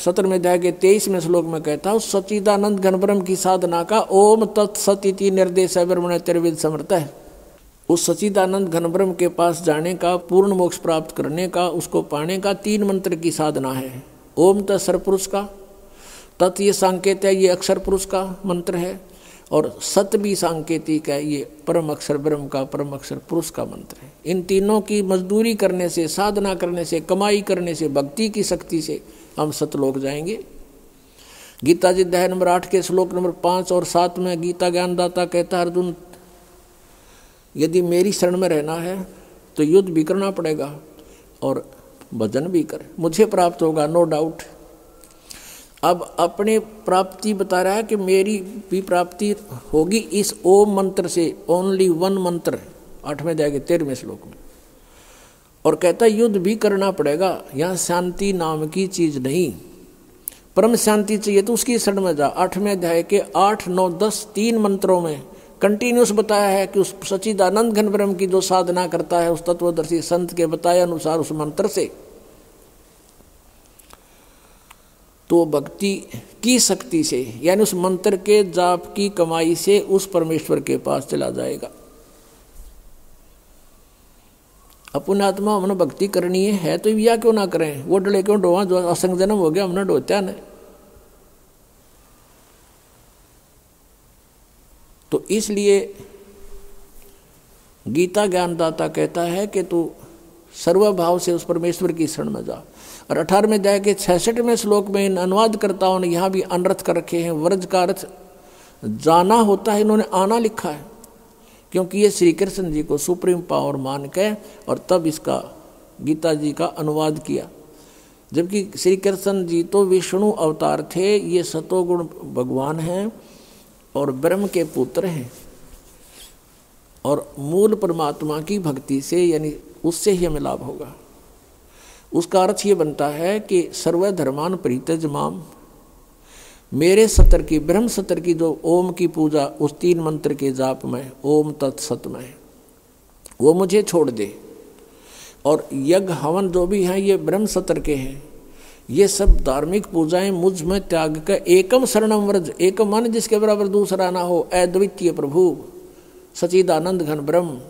सत्रहवें अध्याय के तेईसवें श्लोक में कहता हूँ सचिदानंद घनब्रह्म की साधना का ओम तत्सती निर्देश है, ब्रह्मण त्रिविद समर्थ है। उस सचिदानंद घनब्रह्म के पास जाने का, पूर्ण मोक्ष प्राप्त करने का, उसको पाने का तीन मंत्र की साधना है। ओम तत्सर पुरुष का, तत् ये सांकेत है, ये अक्षर पुरुष का मंत्र है, और सत भी सांकेतिक है, ये परम अक्षर ब्रह्म का, परम अक्षर पुरुष का मंत्र है। इन तीनों की मजदूरी करने से, साधना करने से, कमाई करने से, भक्ति की शक्ति से हम सतलोक जाएँगे। गीता जी अध्याय नंबर आठ के श्लोक नंबर पाँच और सात में गीता ज्ञानदाता कहता अर्जुन, यदि मेरी शरण में रहना है तो युद्ध भी करना पड़ेगा और भजन भी कर। मुझे प्राप्त होगा नो डाउट अब अपने प्राप्ति बता रहा है कि मेरी भी प्राप्ति होगी इस ओम मंत्र से ओनली वन मंत्र आठवें जाएँगे तेरहवें श्लोक में। और कहता युद्ध भी करना पड़ेगा, यहाँ शांति नाम की चीज़ नहीं। परम शांति चाहिए तो उसकी शरण में जा। आठवें अध्याय के आठ, नौ, दस, तीन मंत्रों में कंटिन्यूस बताया है कि उस सचिदानंद घन ब्रह्म की जो साधना करता है, उस तत्वदर्शी संत के बताए अनुसार उस मंत्र से। तो भक्ति की शक्ति से, यानी उस मंत्र के जाप की कमाई से उस परमेश्वर के पास चला जाएगा। अपने आत्मा हमने भक्ति करनी है, है तो या क्यों ना करें? वो डले क्यों? डोवा जो असंग जन्म हो गया हमने डोत्या ने। तो इसलिए गीता ज्ञानदाता कहता है कि तू सर्वभाव से उस परमेश्वर की शरण में जा। और अठारहवें अध्याय के छसठवें श्लोक में इन अनुवादकर्ताओं ने यहाँ भी अनर्थ कर रखे हैं। व्रज का अर्थ जाना होता है इन्होंने आना लिखा है। क्योंकि ये श्री कृष्ण जी को सुप्रीम पावर मान के और तब इसका गीता जी का अनुवाद किया। जबकि श्री कृष्ण जी तो विष्णु अवतार थे, ये सतोगुण भगवान हैं और ब्रह्म के पुत्र हैं। और मूल परमात्मा की भक्ति से यानी उससे ही हमें लाभ होगा। उसका अर्थ ये बनता है कि सर्वधर्मान परितज माम मेरे सतर की, ब्रह्म सतर की जो ओम की पूजा, उस तीन मंत्र के जाप में, ओम तत्सत में, वो मुझे छोड़ दे। और यज्ञ हवन जो भी हैं, ये ब्रह्म सतर के हैं। ये सब धार्मिक पूजाएँ मुझमें त्याग कर, एकम शरणम व्रज, एकम मन जिसके बराबर दूसरा ना हो, अद्वितीय प्रभु, सचिदानंद घन ब्रह्म,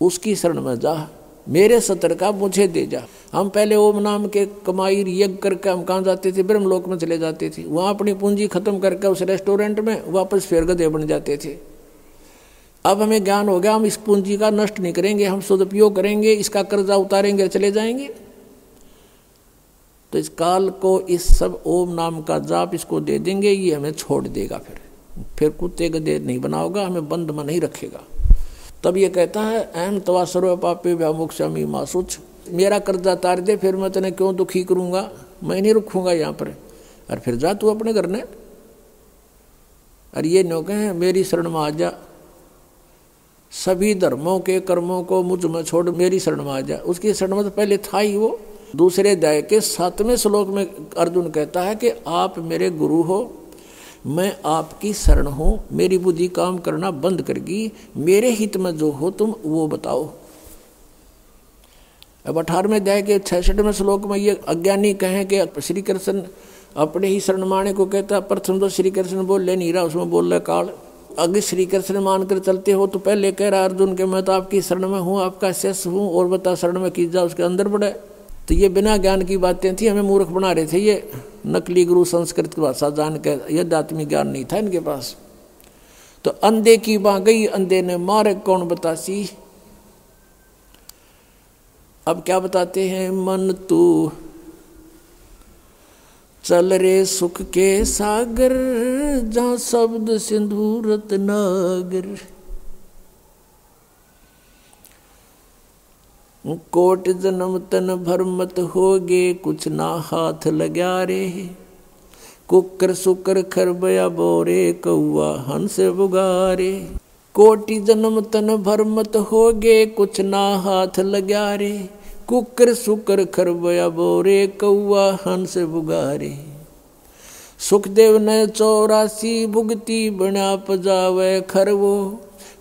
उसकी शरण में जा। मेरे सतर का मुझे दे जा। हम पहले ओम नाम के कमाई, यज्ञ करके हम कहाँ जाते थे? ब्रह्म लोक में चले जाते थे। वहाँ अपनी पूंजी खत्म करके उस रेस्टोरेंट में वापस फिर गधे बन जाते थे। अब हमें ज्ञान हो गया, हम इस पूंजी का नष्ट नहीं करेंगे, हम सदुपयोग करेंगे, इसका कर्जा उतारेंगे चले जाएँगे। तो इस काल को इस सब ओम नाम का जाप इसको दे देंगे, ये हमें छोड़ देगा फिर। फिर कुत्ते गधे नहीं बनाओगा, हमें बंद में नहीं रखेगा। तब ये कहता है अहम तवा सर्व पापे व्यामुक्षमी मासुच मेरा कर्जा तार दे, फिर मैं तेने क्यों दुखी करूँगा? मैं नहीं रुकूँगा यहाँ पर। और फिर जा तू अपने घर ने। और ये नो कहें, मेरी शरण में आ जा। सभी धर्मों के कर्मों को मुझमें छोड़, मेरी शरण में आ जा। उसकी शरण में तो पहले था ही वो। दूसरे अध्याय के सातवें श्लोक में अर्जुन कहता है कि आप मेरे गुरु हो। मैं आपकी शरण हूँ, मेरी बुद्धि काम करना बंद करगी, मेरे हित में जो हो तुम वो बताओ। अब अठारहवें अध्याय के छठवें श्लोक में ये अज्ञानी कहें कि श्री कृष्ण अपने ही शरण माने को कहता प्रथम तो श्री कृष्ण बोल, ले नहीं रहा उसमें बोल रहा काल। अगर श्री कृष्ण मानकर चलते हो तो पहले कह रहा अर्जुन के, मैं तो आपकी शरण में हूँ, आपका शिष्य हूँ, और बता शरण में की जा उसके अंदर बढ़े तो ये बिना ज्ञान की बातें थी, हमें मूर्ख बना रहे थे। ये नकली गुरु संस्कृत की भाषा जान के यदात्मी ज्ञान नहीं था इनके पास। तो अंधे की बाँ गई, अंधे ने मारे, कौन बतासी? अब क्या बताते हैं? मन तू चल रे सुख के सागर, जहाँ शब्द सिंधुरत नागर कोट जन्म तन भरमत होगे, कुछ ना हाथ लग्या रे कुकर सुकर खरबया बोरे कौआ हंस बुगारे। कोटि जन्म तन भरमत होगे, कुछ ना हाथ लग्या रे। कुकर सुकर खरबया बोरे कौआ हंस बुगारे। सुखदेव ने चौरासी, भुगती बना पजावे खरवो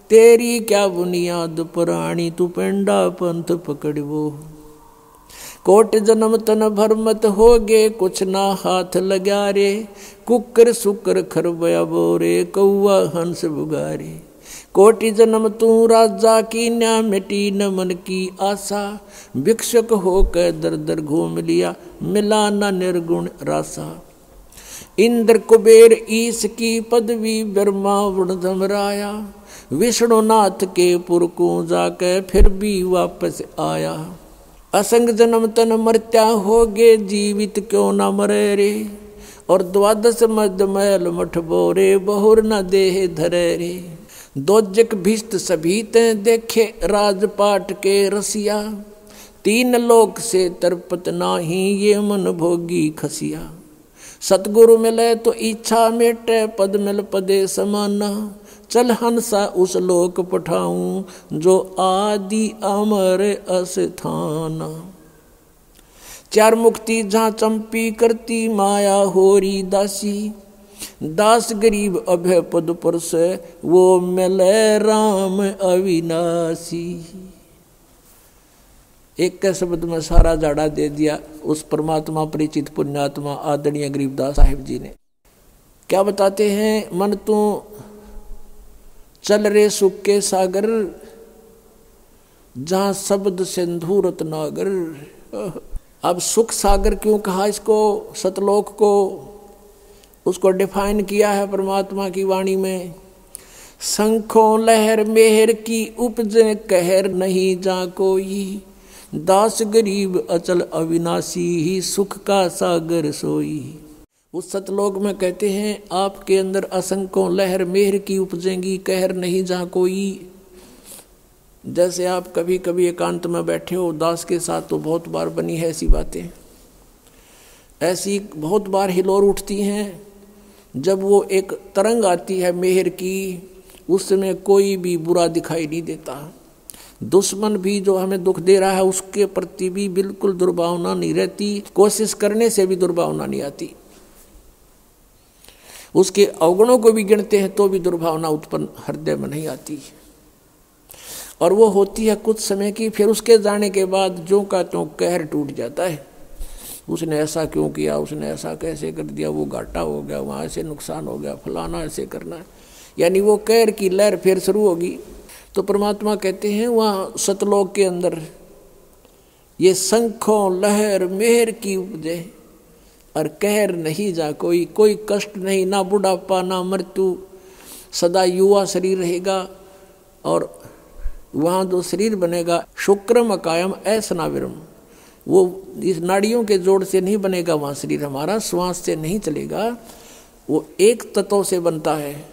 तेरी क्या बुनियाद पुरानी तू पेंडा पंथ पकड़वो। कोट जन्म तन भरमत हो गे कुछ ना हाथ लगा रे कुकर सुकर खरबया बोरे कौआ हंस बुगारे। कोटि जन्म तू राजा की न्या मिटी न मन की आशा। भिक्षक होकर दर दर घूम लिया, मिला न निर्गुण रासा इंद्र कुबेर ईस की पदवी, ब्रह्मा वृण धमराया विष्णुनाथ के पुर को जाके फिर भी वापस आया। असंग जन्म तन मरत्या हो गे जीवित क्यों न मरे रे? और द्वादश मद मैल मठ बोरे, बहुर न देह धरे रे। दोजक भिस्त सभी ते देखे राजपाट के रसिया। तीन लोक से तरपत नाही ये मन भोगी खसिया। सतगुरु मिले तो इच्छा मेटे, पद मिल पदे समाना। चल हंसा उस लोक पठाऊं, जो आदि अमर अस्थान। चार मुक्ति जहाँ चंपी करती माया होरी दासी, दास गरीब अभय पद पर से वो मिले राम अविनाशी। एक के शब्द में सारा जाड़ा दे दिया उस परमात्मा, परिचित पुण्यात्मा, आदरणीय गरीबदास साहिब जी ने। क्या बताते हैं, मन तू चल रे सुख के सागर, जहाँ शब्द सिंधु रत्नागर अब सुख सागर क्यों कहा इसको? सतलोक को उसको डिफाइन किया है परमात्मा की वाणी में। शंखों लहर मेहर की उपज कहर नहीं जा कोई। दास गरीब अचल अविनाशी ही सुख का सागर सोई। उस सतलोक में कहते हैं, आपके अंदर असंख्यों लहर मेहर की उपजेंगी, कहर नहीं जहाँ कोई। जैसे आप कभी कभी एकांत में बैठे हो दास के साथ तो बहुत बार बनी है ऐसी बातें। ऐसी बहुत बार हिलोर उठती हैं, जब वो एक तरंग आती है मेहर की, उसमें कोई भी बुरा दिखाई नहीं देता। दुश्मन भी जो हमें दुख दे रहा है, उसके प्रति भी बिल्कुल दुर्भावना नहीं रहती, कोशिश करने से भी दुर्भावना नहीं आती। उसके अवगुणों को भी गिनते हैं तो भी दुर्भावना उत्पन्न हृदय में नहीं आती और वो होती है कुछ समय की, फिर उसके जाने के बाद जो का तो कहर टूट जाता है। उसने ऐसा क्यों किया, उसने ऐसा कैसे कर दिया, वो घाटा हो गया, वहाँ ऐसे नुकसान हो गया, फलाना ऐसे करना यानी वो कहर की लहर फिर शुरू होगी। तो परमात्मा कहते हैं, वहाँ सतलोक के अंदर ये शंखों, लहर, मेहर की उपजे और कहर नहीं जा कोई कोई कष्ट नहीं, ना बुढ़ापा, ना मृत्यु। सदा युवा शरीर रहेगा और वहाँ जो शरीर बनेगा, शुक्रम अकायम ऐसनाविरम। वो इस नाड़ियों के जोड़ से नहीं बनेगा, वहाँ शरीर हमारा श्वास से नहीं चलेगा। वो एक तत्व से बनता है।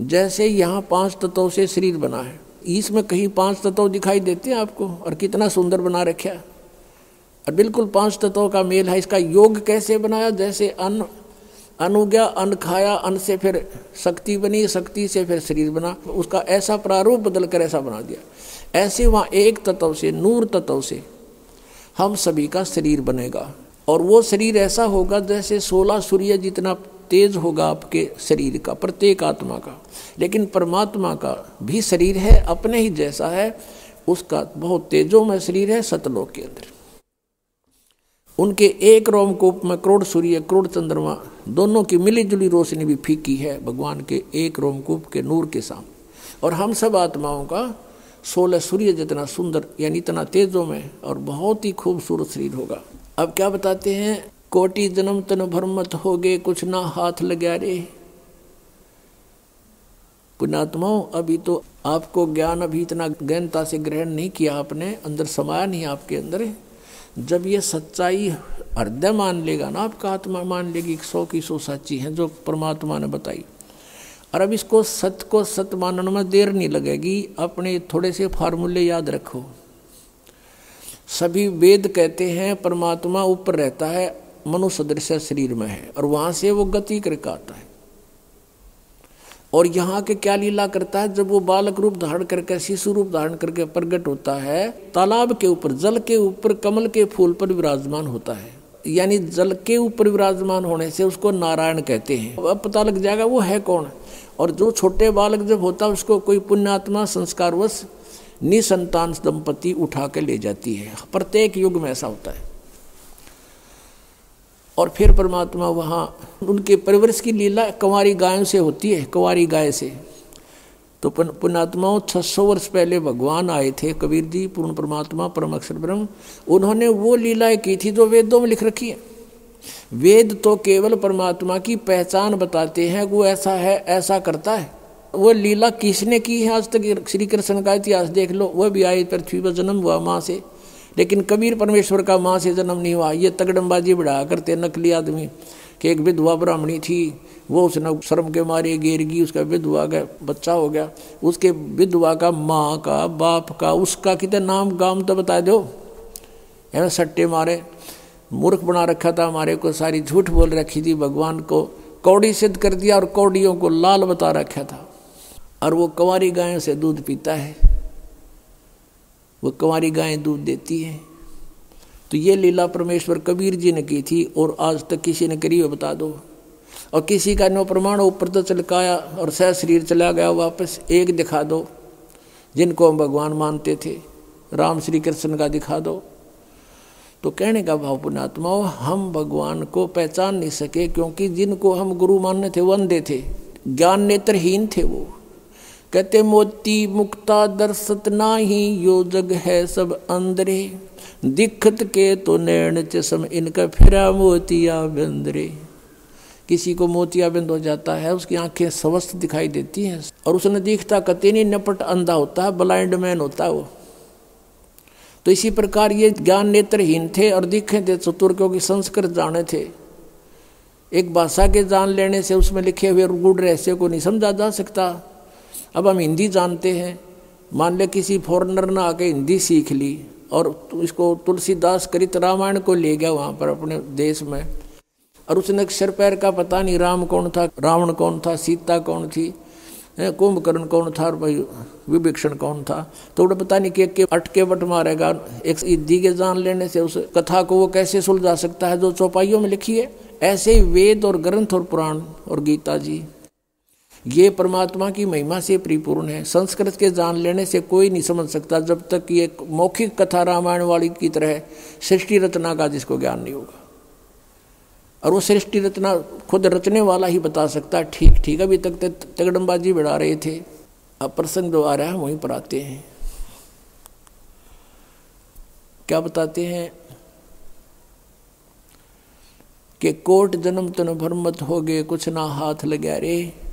जैसे यहाँ पाँच तत्वों से शरीर बना है। इसमें कहीं पाँच तत्व दिखाई देते हैं आपको? और कितना सुंदर बना रखा है। और बिल्कुल पाँच तत्वों का मेल है, इसका योग कैसे बनाया? जैसे अन्न गया, अन्न खाया, अन्न से फिर शक्ति बनी, शक्ति से फिर शरीर बना, उसका ऐसा प्रारूप बदल कर ऐसा बना दिया। ऐसे वहाँ एक तत्व से, नूर तत्व से हम सभी का शरीर बनेगा। और वो शरीर ऐसा होगा जैसे सोलह सूर्य जितना तेज होगा आपके शरीर का, प्रत्येक आत्मा का। लेकिन परमात्मा का भी शरीर है, अपने ही जैसा है, उसका बहुत तेजों में शरीर है, सतलोक के अंदर। उनके एक रोमकूप में करोड़ सूर्य, करोड़ चंद्रमा, दोनों की मिली जुली रोशनी भी फीकी है भगवान के एक रोमकूप के नूर के सामने। और हम सब आत्माओं का सोलह सूर्य जितना सुंदर, यानी इतना तेजों में और बहुत ही खूबसूरत शरीर होगा। अब क्या बताते हैं? कोटि जन्म तन भरमत हो गए कुछ ना हाथ लगा रे। पुणात्माओं अभी तो आपको ज्ञान अभी इतना गहनता से ग्रहण नहीं किया आपने, अंदर समाया नहीं आपके अंदर। जब ये सच्चाई हृदय मान लेगा ना, आपका आत्मा मान लेगी सौ की सौ सच्ची है जो परमात्मा ने बताई। और अब इसको सत्य को सत्य मानने में देर नहीं लगेगी, अपने थोड़े से फार्मूले याद रखो। सभी वेद कहते हैं, परमात्मा ऊपर रहता है, मनुष्य दृश्य शरीर में है, और वहाँ से वो गति करके आता है। और यहाँ के क्या लीला करता है? जब वो बालक रूप धारण करके, शिशु रूप धारण करके प्रकट होता है, तालाब के ऊपर, जल के ऊपर, कमल के फूल पर विराजमान होता है। यानी जल के ऊपर विराजमान होने से उसको नारायण कहते हैं। अब पता लग जाएगा वो है कौन? और जो छोटे बालक जब होता है, उसको कोई पुण्यात्मा, संस्कारवश, निसंतान दंपति उठा के ले जाती है। प्रत्येक युग में ऐसा होता है। और फिर परमात्मा वहाँ उनके परिवर्ष की लीला कंवारी गायों से होती है, कंवारी गाय से। तो पुन पुणात्माओं छः सौ वर्ष पहले भगवान आए थे, कबीर जी, पूर्ण परमात्मा, परम अक्षर ब्रह्म। उन्होंने वो लीलाएँ की थी जो वेदों में लिख रखी है। वेद तो केवल परमात्मा की पहचान बताते हैं, वो ऐसा है, ऐसा करता है। वो लीला किसने की है? आज तक श्री कृष्ण का इतिहास देख लो, वह भी आए, पृथ्वी पर जन्म हुआ माँ से। लेकिन कबीर परमेश्वर का माँ से जन्म नहीं हुआ। ये तगड़मबाजी बढ़ा करते नकली आदमी कि एक विधवा ब्राह्मणी थी, वो उसने शर्म के मारे गिर उसका विधवा का बच्चा हो गया। उसके विधवा का माँ का, बाप का, उसका कितने नाम गाम तो बता दो। है सट्टे मारे, मूर्ख बना रखा था हमारे को, सारी झूठ बोल रखी थी भगवान को, कौड़ी सिद्ध कर दिया और कौड़ियों को लाल बता रखा था। और वो कंवारी गायों से दूध पीता है। वो कंवारी गायें दूध देती हैं। तो ये लीला परमेश्वर कबीर जी ने की थी और आज तक किसी ने करी बता दो। और किसी का नो प्रमाण ऊपर तो चलकाया और सह शरीर चला गया वापस, एक दिखा दो, जिनको हम भगवान मानते थे। राम श्री कृष्ण का दिखा दो। तो कहने का भाव, पुण्यात्मा, हम भगवान को पहचान नहीं सके, क्योंकि जिनको हम गुरु मानने थे वो अंधे थे, ज्ञान नेत्रहीन थे वो। कहते, मोती मुक्ता दर्शत नाही, यो जग है सब अंदरे। दिखत के तो नैण चसम इनका फिरा मोतिया बंदरे। किसी को मोतिया बिंद हो जाता है, उसकी आँखें स्वस्थ दिखाई देती हैं, और उसने दिखता कते नहीं, नपट अंधा होता है ब्लाइंड मैन होता है वो। तो इसी प्रकार ये ज्ञान नेत्रहीन थे और दिखे थे चतुर क्योंकि संस्कृत जाने थे। एक भाषा के जान लेने से उसमें लिखे हुए गुड़ रहस्य को नहीं समझा जा सकता। अब हम हिंदी जानते हैं। मान ले किसी फॉरनर ने आके हिंदी सीख ली और इसको तुलसीदास करित रामायण को ले गया वहाँ पर अपने देश में। और उसने अक्षर पैर का पता नहीं, राम कौन था, रावण कौन था, सीता कौन थी कुंभकर्ण कौन था और भाई विभीषण कौन था। तो उन्हें पता नहीं कि के अटके बट मारेगा, एक ईदी के जान लेने से उस कथा को वो कैसे सुलझा सकता है, जो चौपाइयों में लिखी है। ऐसे ही वेद और ग्रंथ और पुराण और गीता जी। ये परमात्मा की महिमा से परिपूर्ण है। संस्कृत के जान लेने से कोई नहीं समझ सकता जब तक ये मौखिक कथा रामायण वाली की तरह सृष्टि रचना का जिसको ज्ञान नहीं होगा। और वो सृष्टि रचना खुद रचने वाला ही बता सकता ठीक ठीक। अभी तक तगड़मबाजी बढ़ा रहे थे। अब प्रसंग जो आ रहा है, वहीं पर आते हैं। क्या बताते हैं? कि कोट जन्म तन भरमत हो गए कुछ ना हाथ लगा। रे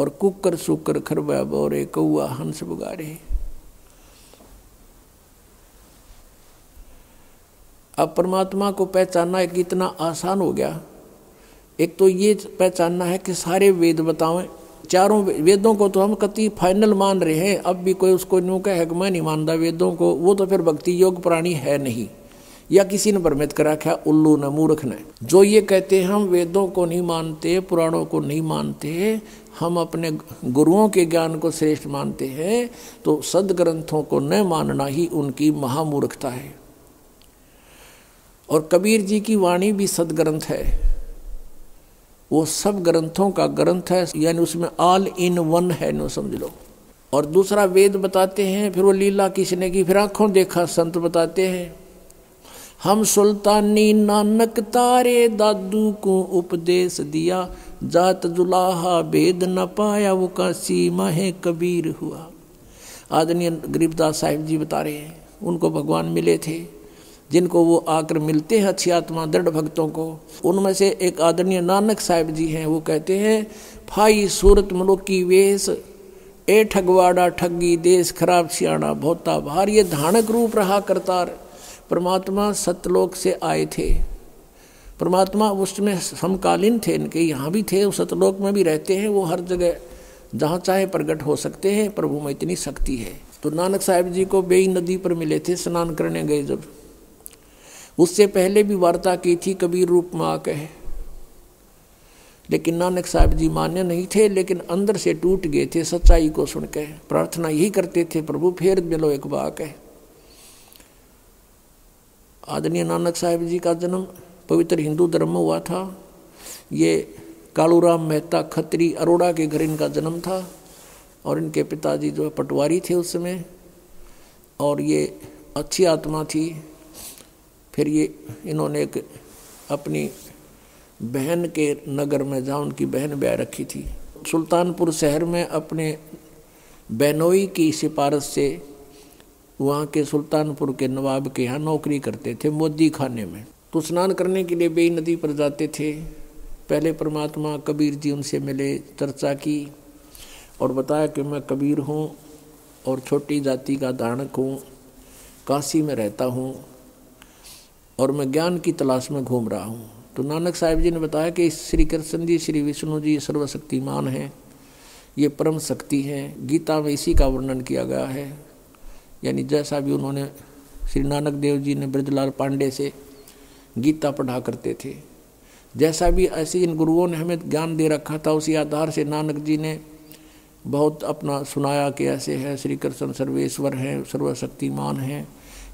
और कुकर सुकर खरबा बोरे कौआ हंस बुगारे अब परमात्मा को पहचानना एक इतना आसान हो गया। एक तो ये पहचानना है कि सारे वेद बतावें चारों वेदों को तो हम कति फाइनल मान रहे हैं, अब भी कोई उसको न्यू कहे मैं नहीं मानता वेदों को, वो तो फिर भक्ति योग प्राणी है नहीं। या किसी ने भ्रमित करा क्या उल्लू ने मूर्ख ने जो ये कहते हैं, हम वेदों को नहीं मानते, पुराणों को नहीं मानते, हम अपने गुरुओं के ज्ञान को श्रेष्ठ मानते हैं तो सदग्रंथों को न मानना ही उनकी महामूर्खता है। और कबीर जी की वाणी भी सदग्रंथ है। वो सब ग्रंथों का ग्रंथ है, यानी उसमें ऑल इन वन है, नो समझ लो। और दूसरा वेद बताते हैं, फिर वो लीला किसने की, फिर आँखों देखा, संत बताते हैं। हम सुल्तानी नानक तारे दादू को उपदेश दिया। जात जुलाहा भेद न पाया, वो का सीमा कबीर हुआ। आदरणीय गरीबदास साहिब जी बता रहे हैं, उनको भगवान मिले थे, जिनको वो आकर मिलते हैं अच्छी आत्मा दृढ़ भक्तों को। उनमें से एक आदरणीय नानक साहिब जी हैं, वो कहते हैं, फाई सूरत मलोकी वेश, ए ठगवाड़ा ठगी देश खराब सियाणा भोता भार ये धानक रूप रहा करतार। परमात्मा सतलोक से आए थे। परमात्मा उसमें समकालीन थे, इनके यहाँ भी थे सतलोक में भी रहते हैं, वो हर जगह, जहाँ चाहे प्रकट हो सकते हैं, प्रभु में इतनी शक्ति है। तो नानक साहिब जी को बेई नदी पर मिले थे, स्नान करने गए जब। उससे पहले भी वार्ता की थी, कबीर रूप में आके लेकिन नानक साहब जी मान्य नहीं थे, लेकिन अंदर से टूट गए थे, सच्चाई को सुन के प्रार्थना यही करते थे, प्रभु, फिर मिलो एक बाक है आदरणीय नानक साहेब जी का जन्म पवित्र हिंदू धर्म में हुआ था। ये कालूराम मेहता खत्री अरोड़ा के घर इनका जन्म था और इनके पिताजी जो है पटवारी थे उस समय। और ये अच्छी आत्मा थी। फिर ये इन्होंने एक अपनी बहन के नगर में जहाँ उनकी बहन ब्याह रखी थी। सुल्तानपुर शहर में अपने बेनोई की सिफारश से वहाँ के सुल्तानपुर के नवाब के यहाँ नौकरी करते थे मोदी खाने में। तो स्नान करने के लिए बेई नदी पर जाते थे। पहले परमात्मा कबीर जी उनसे मिले, चर्चा की और बताया कि मैं कबीर हूँ और छोटी जाति का धारणक हूँ, काशी में रहता हूँ और मैं ज्ञान की तलाश में घूम रहा हूँ। तो नानक साहिब जी ने बताया कि श्री कृष्ण जी, श्री विष्णु जी सर्वशक्तिमान हैं, ये परम शक्ति हैं। गीता में इसी का वर्णन किया गया है। यानी जैसा भी उन्होंने श्री नानक देव जी ने ब्रजलाल पांडे से गीता पढ़ा करते थे, जैसा भी ऐसे इन गुरुओं ने हमें ज्ञान दे रखा था, उसी आधार से नानक जी ने बहुत अपना सुनाया कि ऐसे है श्री कृष्ण सर्वेश्वर हैं, सर्वशक्तिमान हैं,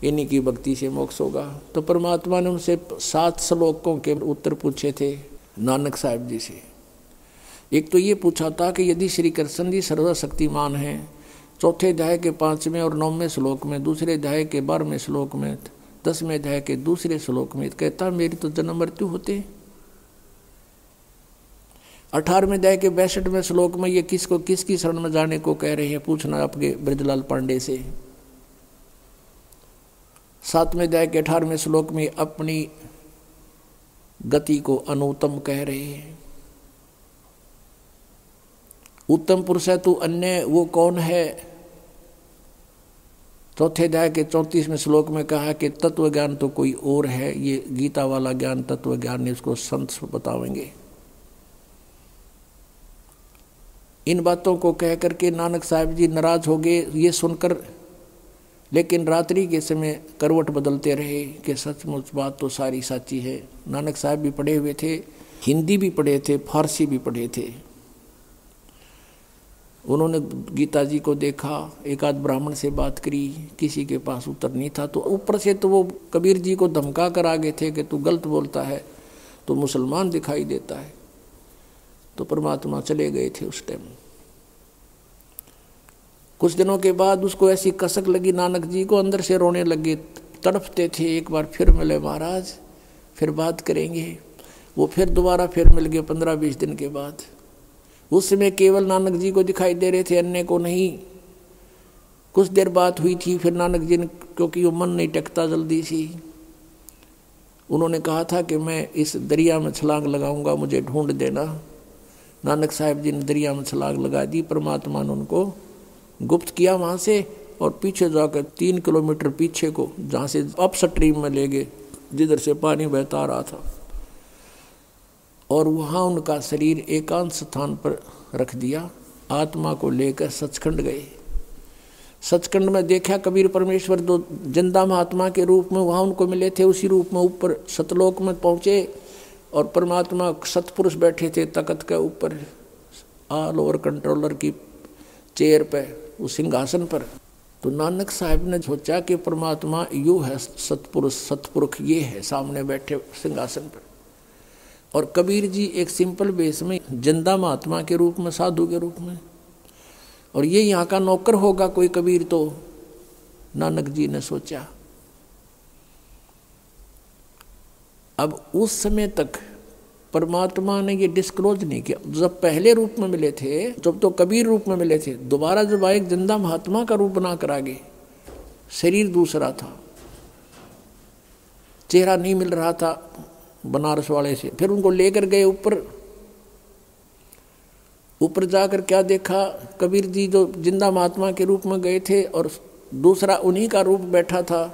इन्हीं की भक्ति से मोक्ष होगा। तो परमात्मा ने उनसे सात श्लोकों के उत्तर पूछे थे नानक साहब जी से। एक तो ये पूछा था कि यदि श्री कृष्ण जी सर्वशक्तिमान हैं चौथे अध्याय के पाँचवें और नौवें श्लोक में, दूसरे अध्याय के बारहवें श्लोक में, दसवें अध्याय के दूसरे श्लोक में कहता मेरी तो जन्म मृत्यु होते अठारहवें अध्याय के बैसठवें श्लोक में ये किसको, किसकी शरण में जाने को कह रहे हैं, पूछना आपके ब्रजलाल पांडे से। सातवें अध्याय के अठारहवें श्लोक में अपनी गति को अनुतम कह रहे हैं। उत्तम पुरुष है, तू अन्य वो कौन है? चौथे अध्याय के चौंतीसवें श्लोक में कहा कि तत्व ज्ञान तो कोई और है, ये गीता वाला ज्ञान तत्व ज्ञान ने उसको संत बतावेंगे। इन बातों को कह करके नानक साहब जी नाराज़ हो गए, ये सुनकर। लेकिन रात्रि के समय करवट बदलते रहे कि सचमुच बात तो सारी साची है। नानक साहब भी पढ़े हुए थे, हिंदी भी पढ़े थे, फारसी भी पढ़े थे। उन्होंने गीता जी को देखा, एक आध ब्राह्मण से बात करी, किसी के पास उत्तर नहीं था तो ऊपर से तो वो कबीर जी को धमका कर आगे थे कि तू गलत बोलता है तो मुसलमान दिखाई देता है। तो परमात्मा चले गए थे उस टाइम कुछ दिनों के बाद उसको ऐसी कसक लगी, नानक जी को अंदर से रोने लगे, तड़पते थे, एक बार फिर मिले महाराज, फिर बात करेंगे, वो फिर दोबारा फिर मिल गए पंद्रह बीस दिन के बाद। उस समय केवल नानक जी को दिखाई दे रहे थे, अन्य को नहीं। कुछ देर बात हुई थी, फिर नानक जी ने, क्योंकि वो मन नहीं टकता जल्दी सी, उन्होंने कहा था कि मैं इस दरिया में छलांग लगाऊँगा, मुझे ढूंढ देना। नानक साहब जी ने दरिया में छलांग लगा दी, परमात्मा ने उनको गुप्त किया वहाँ से, और पीछे जाकर तीन किलोमीटर पीछे को, जहाँ से अप स्ट्रीम में ले गए, जिधर से पानी बहता रहा था। और वहाँ उनका शरीर एकांत स्थान पर रख दिया। आत्मा को लेकर सचखंड गए। सचखंड में देखा, कबीर परमेश्वर दो ज़िंदा महात्मा के रूप में वहाँ उनको मिले थे। उसी रूप में ऊपर सतलोक में पहुँचे और परमात्मा सतपुरुष बैठे थे तकत के ऊपर ऑल ओवर कंट्रोलर की चेयर पर उस सिंहासन पर। तो नानक साहब ने सोचा कि परमात्मा यू है सतपुरुष सतपुरुष ये है, सामने बैठे सिंहासन पर। और कबीर जी एक सिंपल बेस में ज़िंदा महात्मा के रूप में, साधु के रूप में। और ये यहाँ का नौकर होगा कोई कबीर तो नानक जी ने सोचा। अब उस समय तक परमात्मा ने ये डिस्क्लोज नहीं किया। जब पहले रूप में मिले थे, जब तो कबीर रूप में मिले थे, दोबारा जब आए ज़िंदा महात्मा का रूप बना कर आगे। शरीर दूसरा था। चेहरा नहीं मिल रहा था। बनारस वाले से। फिर उनको लेकर गए ऊपर। ऊपर जाकर क्या देखा? कबीर जी जो ज़िंदा महात्मा के रूप में गए थे और दूसरा उन्हीं का रूप बैठा था।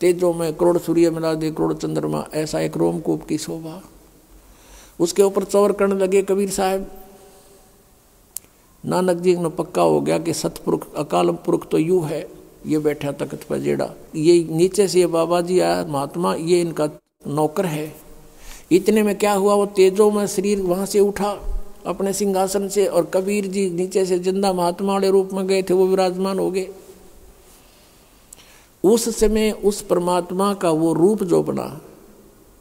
तेजो में, करोड़ सूर्य मिला दे करोड़ चंद्रमा, ऐसा एक रोमकूप की शोभा। उसके ऊपर चौर करने लगे कबीर साहब। नानक जी ने पक्का हो गया कि सतपुरुख अकाल पुरुख तो यू है। ये बैठा तख्त पर जेड़ा। ये नीचे से ये बाबा जी आया, महात्मा, ये इनका नौकर है। इतने में क्या हुआ? वो तेजो में शरीर वहाँ से उठा अपने सिंहासन से और कबीर जी नीचे से ज़िंदा महात्मा वाले रूप में गए थे, वो विराजमान हो गए। उस समय उस परमात्मा का वो रूप जो बना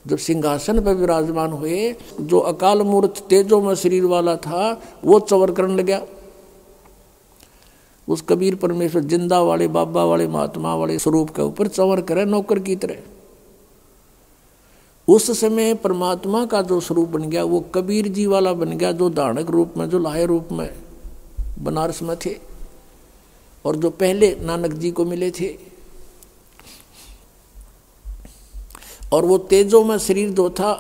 जब सिंहासन पर विराजमान हुए, जो अकाल मूर्त तेजो में शरीर वाला था, वो चवर करने लग गया। उस कबीर परमेश्वर ज़िंदा वाले, बाबा वाले, महात्मा वाले स्वरूप के ऊपर चवर करे, नौकर की तरह। उस समय परमात्मा का जो स्वरूप बन गया, वो कबीर जी वाला बन गया, जो दानक रूप में, जो लाहे रूप में बनारस में थे और जो पहले नानक जी को मिले थे। और वो तेजों में शरीर जो था,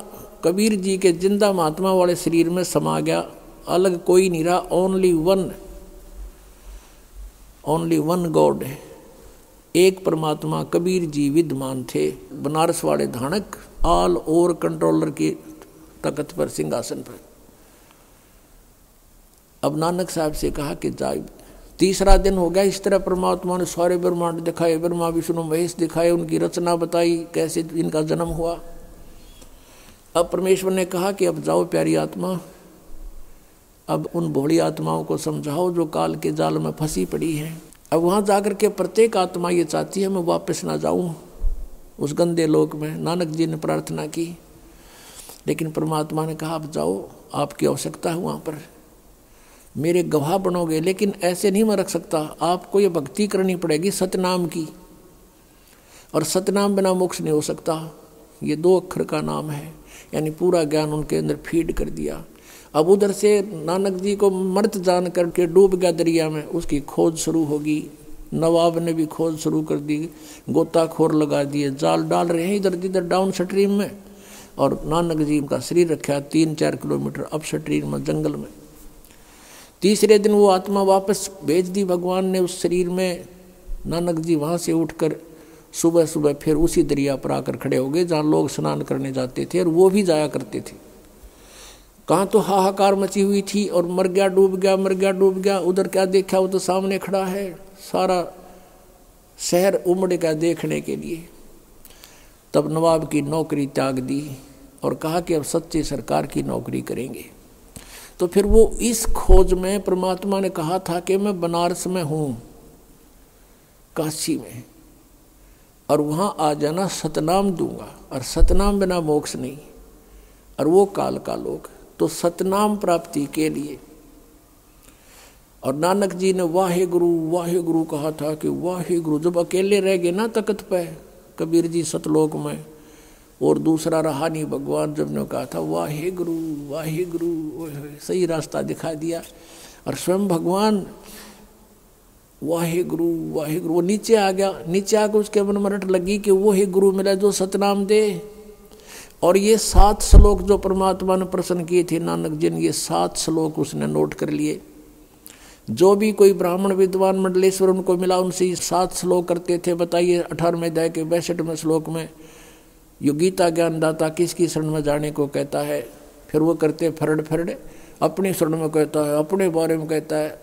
कबीर जी के ज़िंदा महात्मा वाले शरीर में समा गया। अलग कोई नहीं रहा only one only one god है। एक परमात्मा कबीर जी विद्यमान थे, बनारस वाले धानक। ऑल ओवर कंट्रोलर की तकत पर, सिंहासन पर। अब नानक साहब से कहा कि जाए, तीसरा दिन हो गया, इस तरह परमात्मा ने सारे ब्रह्मांड दिखाए, ब्रह्मा, विष्णु, महेश दिखाए, उनकी रचना बताई, कैसे इनका जन्म हुआ। अब परमेश्वर ने कहा कि अब जाओ प्यारी आत्मा, अब उन भोली आत्माओं को समझाओ जो काल के जाल में फंसी पड़ी है। अब वहाँ जाकर के प्रत्येक आत्मा ये चाहती है, मैं वापस ना जाऊँ। उस गंदे लोक में नानक जी ने प्रार्थना की। लेकिन परमात्मा ने कहा, आप जाओ, आपकी आवश्यकता है वहाँ पर। मेरे गवाह बनोगे, लेकिन ऐसे नहीं मैं रख सकता। आपको ये भक्ति करनी पड़ेगी सतनाम की। और सतनाम बिना मोक्ष नहीं हो सकता। ये दो अक्षर का नाम है, यानी पूरा ज्ञान उनके अंदर फ़ीड कर दिया। अब उधर से नानक जी को मर्त जान करके डूब गया दरिया में, उसकी खोज शुरू होगी। नवाब ने भी खोज शुरू कर दी, गोताखोर लगा दिए, जाल डाल रहे हैं इधर इधर डाउन स्ट्रीम में। और नानक जी का शरीर रखा तीन चार किलोमीटर अप स्ट्रीम में, जंगल में। तीसरे दिन वो आत्मा वापस भेज दी भगवान ने उस शरीर में। नानक जी वहाँ से उठकर सुबह सुबह फिर उसी दरिया पर आकर खड़े हो गए, जहाँ लोग स्नान करने जाते थे और वो भी जाया करते थे। कहाँ तो हाहाकार मची हुई थी और मर गया, डूब गया, मर गया, डूब गया, उधर क्या देखा वो तो सामने खड़ा है। सारा शहर उमड़ गया देखने के लिए। तब नवाब की नौकरी त्याग दी और कहा कि अब सच्ची सरकार की नौकरी करेंगे। तो फिर वो इस खोज में परमात्मा ने कहा था कि मैं बनारस में हूँ, काशी में, और वहाँ आ जाना सतनाम दूँगा, और सतनाम बिना मोक्ष नहीं, और वो काल का लोग। तो सतनाम प्राप्ति के लिए और नानक जी ने वाहे गुरु वाहे गुरु कहा था कि वाहे गुरु जब अकेले रह गए ना तकत पे, कबीर जी सतलोक में। और दूसरा रहा नहीं, भगवान जब ने कहा था वाहे गुरु वाहे गुरु सही रास्ता दिखा दिया। और स्वयं भगवान वाहे गुरु वाहे गुरु वो नीचे आ गया। नीचे आकर उसके मन मरट लगी कि वो ही गुरु मिला जो सतनाम दे। और ये सात श्लोक जो परमात्मा ने प्रसन्न किए थे, नानक जी ने, ये सात श्लोक उसने नोट कर लिए। जो भी कोई ब्राह्मण विद्वान मंडलेश्वर उनको मिला, उनसे सात श्लोक करते थे। बताइए अठारहवें अध्याय के बैसठवें श्लोक में, यो गीता ज्ञानदाता किसकी शरण में जाने को कहता है? फिर वो करते फरड फरड, अपनी शरण में कहता है, अपने बारे में कहता है।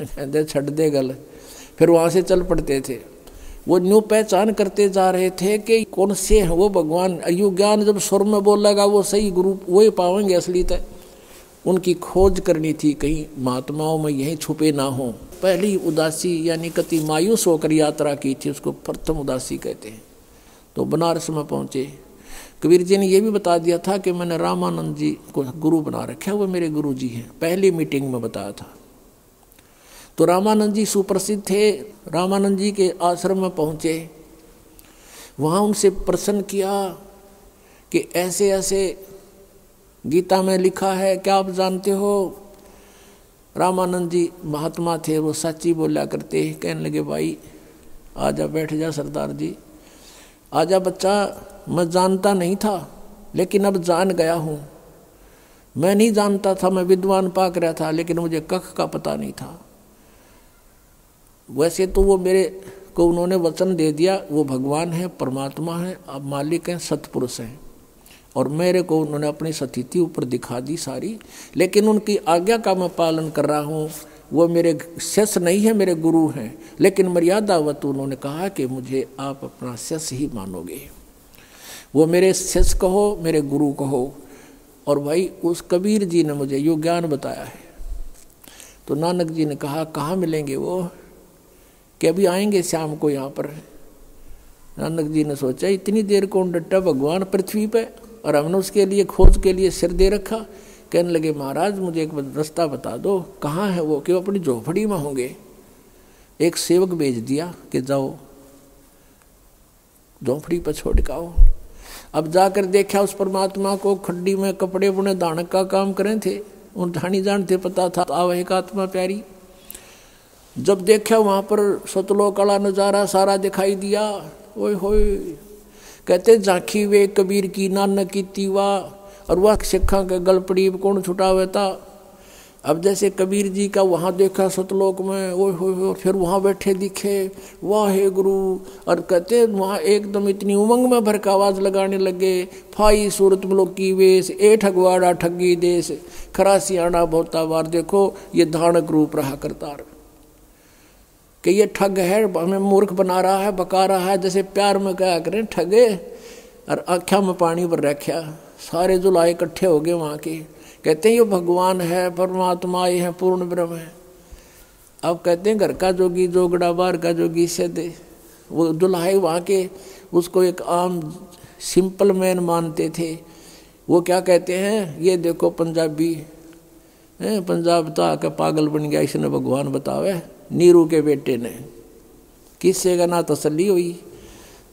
कहते छट दे गल। फिर वहाँ से चल पड़ते थे। वो न्यू पहचान करते जा रहे थे कि कौन से हैं वो भगवान। अयु ज्ञान जब स्वर में बोल लगा, वो सही गुरु वही पावेंगे असली तय। उनकी खोज करनी थी, कहीं महात्माओं में यहीं छुपे ना हो। पहली उदासी, यानी कति मायूस होकर यात्रा की थी, उसको प्रथम उदासी कहते हैं। तो बनारस में पहुँचे। कबीर जी ने यह भी बता दिया था कि मैंने रामानंद जी को गुरु बना रखा वो मेरे गुरु जी हैं। पहली मीटिंग में बताया था। तो रामानंद जी सुप्रसिद्ध थे। रामानंद जी के आश्रम में पहुँचे। वहाँ उनसे प्रसन्न किया कि ऐसे ऐसे गीता में लिखा है, क्या आप जानते हो? रामानंद जी महात्मा थे, वो सच्ची बोला करते कहने लगे, भाई, आजा बैठ जा सरदार जी। आजा बच्चा, मैं जानता नहीं था, लेकिन अब जान गया हूँ। मैं नहीं जानता था, मैं विद्वान पाक रहा था, लेकिन मुझे कख का पता नहीं था। वैसे तो वो मेरे को उन्होंने वचन दे दिया, वो भगवान है, परमात्मा है अब मालिक हैं, सतपुरुष हैं। और मेरे को उन्होंने अपनी सतीति ऊपर दिखा दी सारी, लेकिन उनकी आज्ञा का मैं पालन कर रहा हूँ। वो मेरे शिष्य नहीं है, मेरे गुरु हैं। लेकिन मर्यादावत उन्होंने कहा कि मुझे आप अपना शिष्य ही मानोगे। वो मेरे शिष्य कहो, मेरे गुरु कहो। और भाई, उस कबीर जी ने मुझे यो ज्ञान बताया है। तो नानक जी ने कहा, कहाँ मिलेंगे वो? कि अभी आएँगे शाम को यहाँ पर? नानक जी ने सोचा, इतनी देर कौन डट्टा भगवान पृथ्वी पे और हमने उसके लिए खोज के लिए सिर दे रखा। कहने लगे, महाराज, मुझे एक रास्ता बता दो। कहाँ है वो? कि वो अपनी झोपड़ी में होंगे? एक सेवक भेज दिया कि जाओ, झोंपड़ी पर छोड़ अब जाकर देखा उस परमात्मा को खड्डी में कपड़े बुने दानक का काम करें थे। उन ठानी जानते पता था आव एक आत्मा प्यारी। जब देखा वहाँ पर सतलोक वाला नज़ारा सारा दिखाई दिया, ओए होए कहते झांकी वे कबीर की नानक की तीवा और वह सिखा के गलपड़ी कौन छुटावे था अब जैसे कबीर जी का वहाँ देखा सतलोक में वो हो, फिर वहाँ बैठे दिखे वाह हे गुरु और कहते वहाँ एकदम इतनी उमंग में भर का आवाज़ लगाने लगे फाई सूरत मलोक की वेश ए ठगवाड़ा ठगी देश खरासी आना बहुता बार देखो ये धानक रूप रहा करतार। कि ये ठग है, हमें मूर्ख बना रहा है, बका रहा है, जैसे प्यार में क्या करें, ठगे। और आख्या में पानी पर रखा। सारे जुलाए इकट्ठे हो गए वहाँ के। कहते हैं, ये भगवान है, परमात्मा ये है, पूर्ण ब्रह्म है। अब कहते हैं, घर का जोगी, जोगड़ा, बार का जोगी से दे वो दुल्हाई वहाँ के, उसको एक आम, सिंपल मैन मानते थे। वो क्या कहते हैं, ये देखो पंजाबी, है, पंजाब तो आके पागल बन गया, इसने भगवान बतावे। नीरू के बेटे ने। किससे का ना तसली हुई?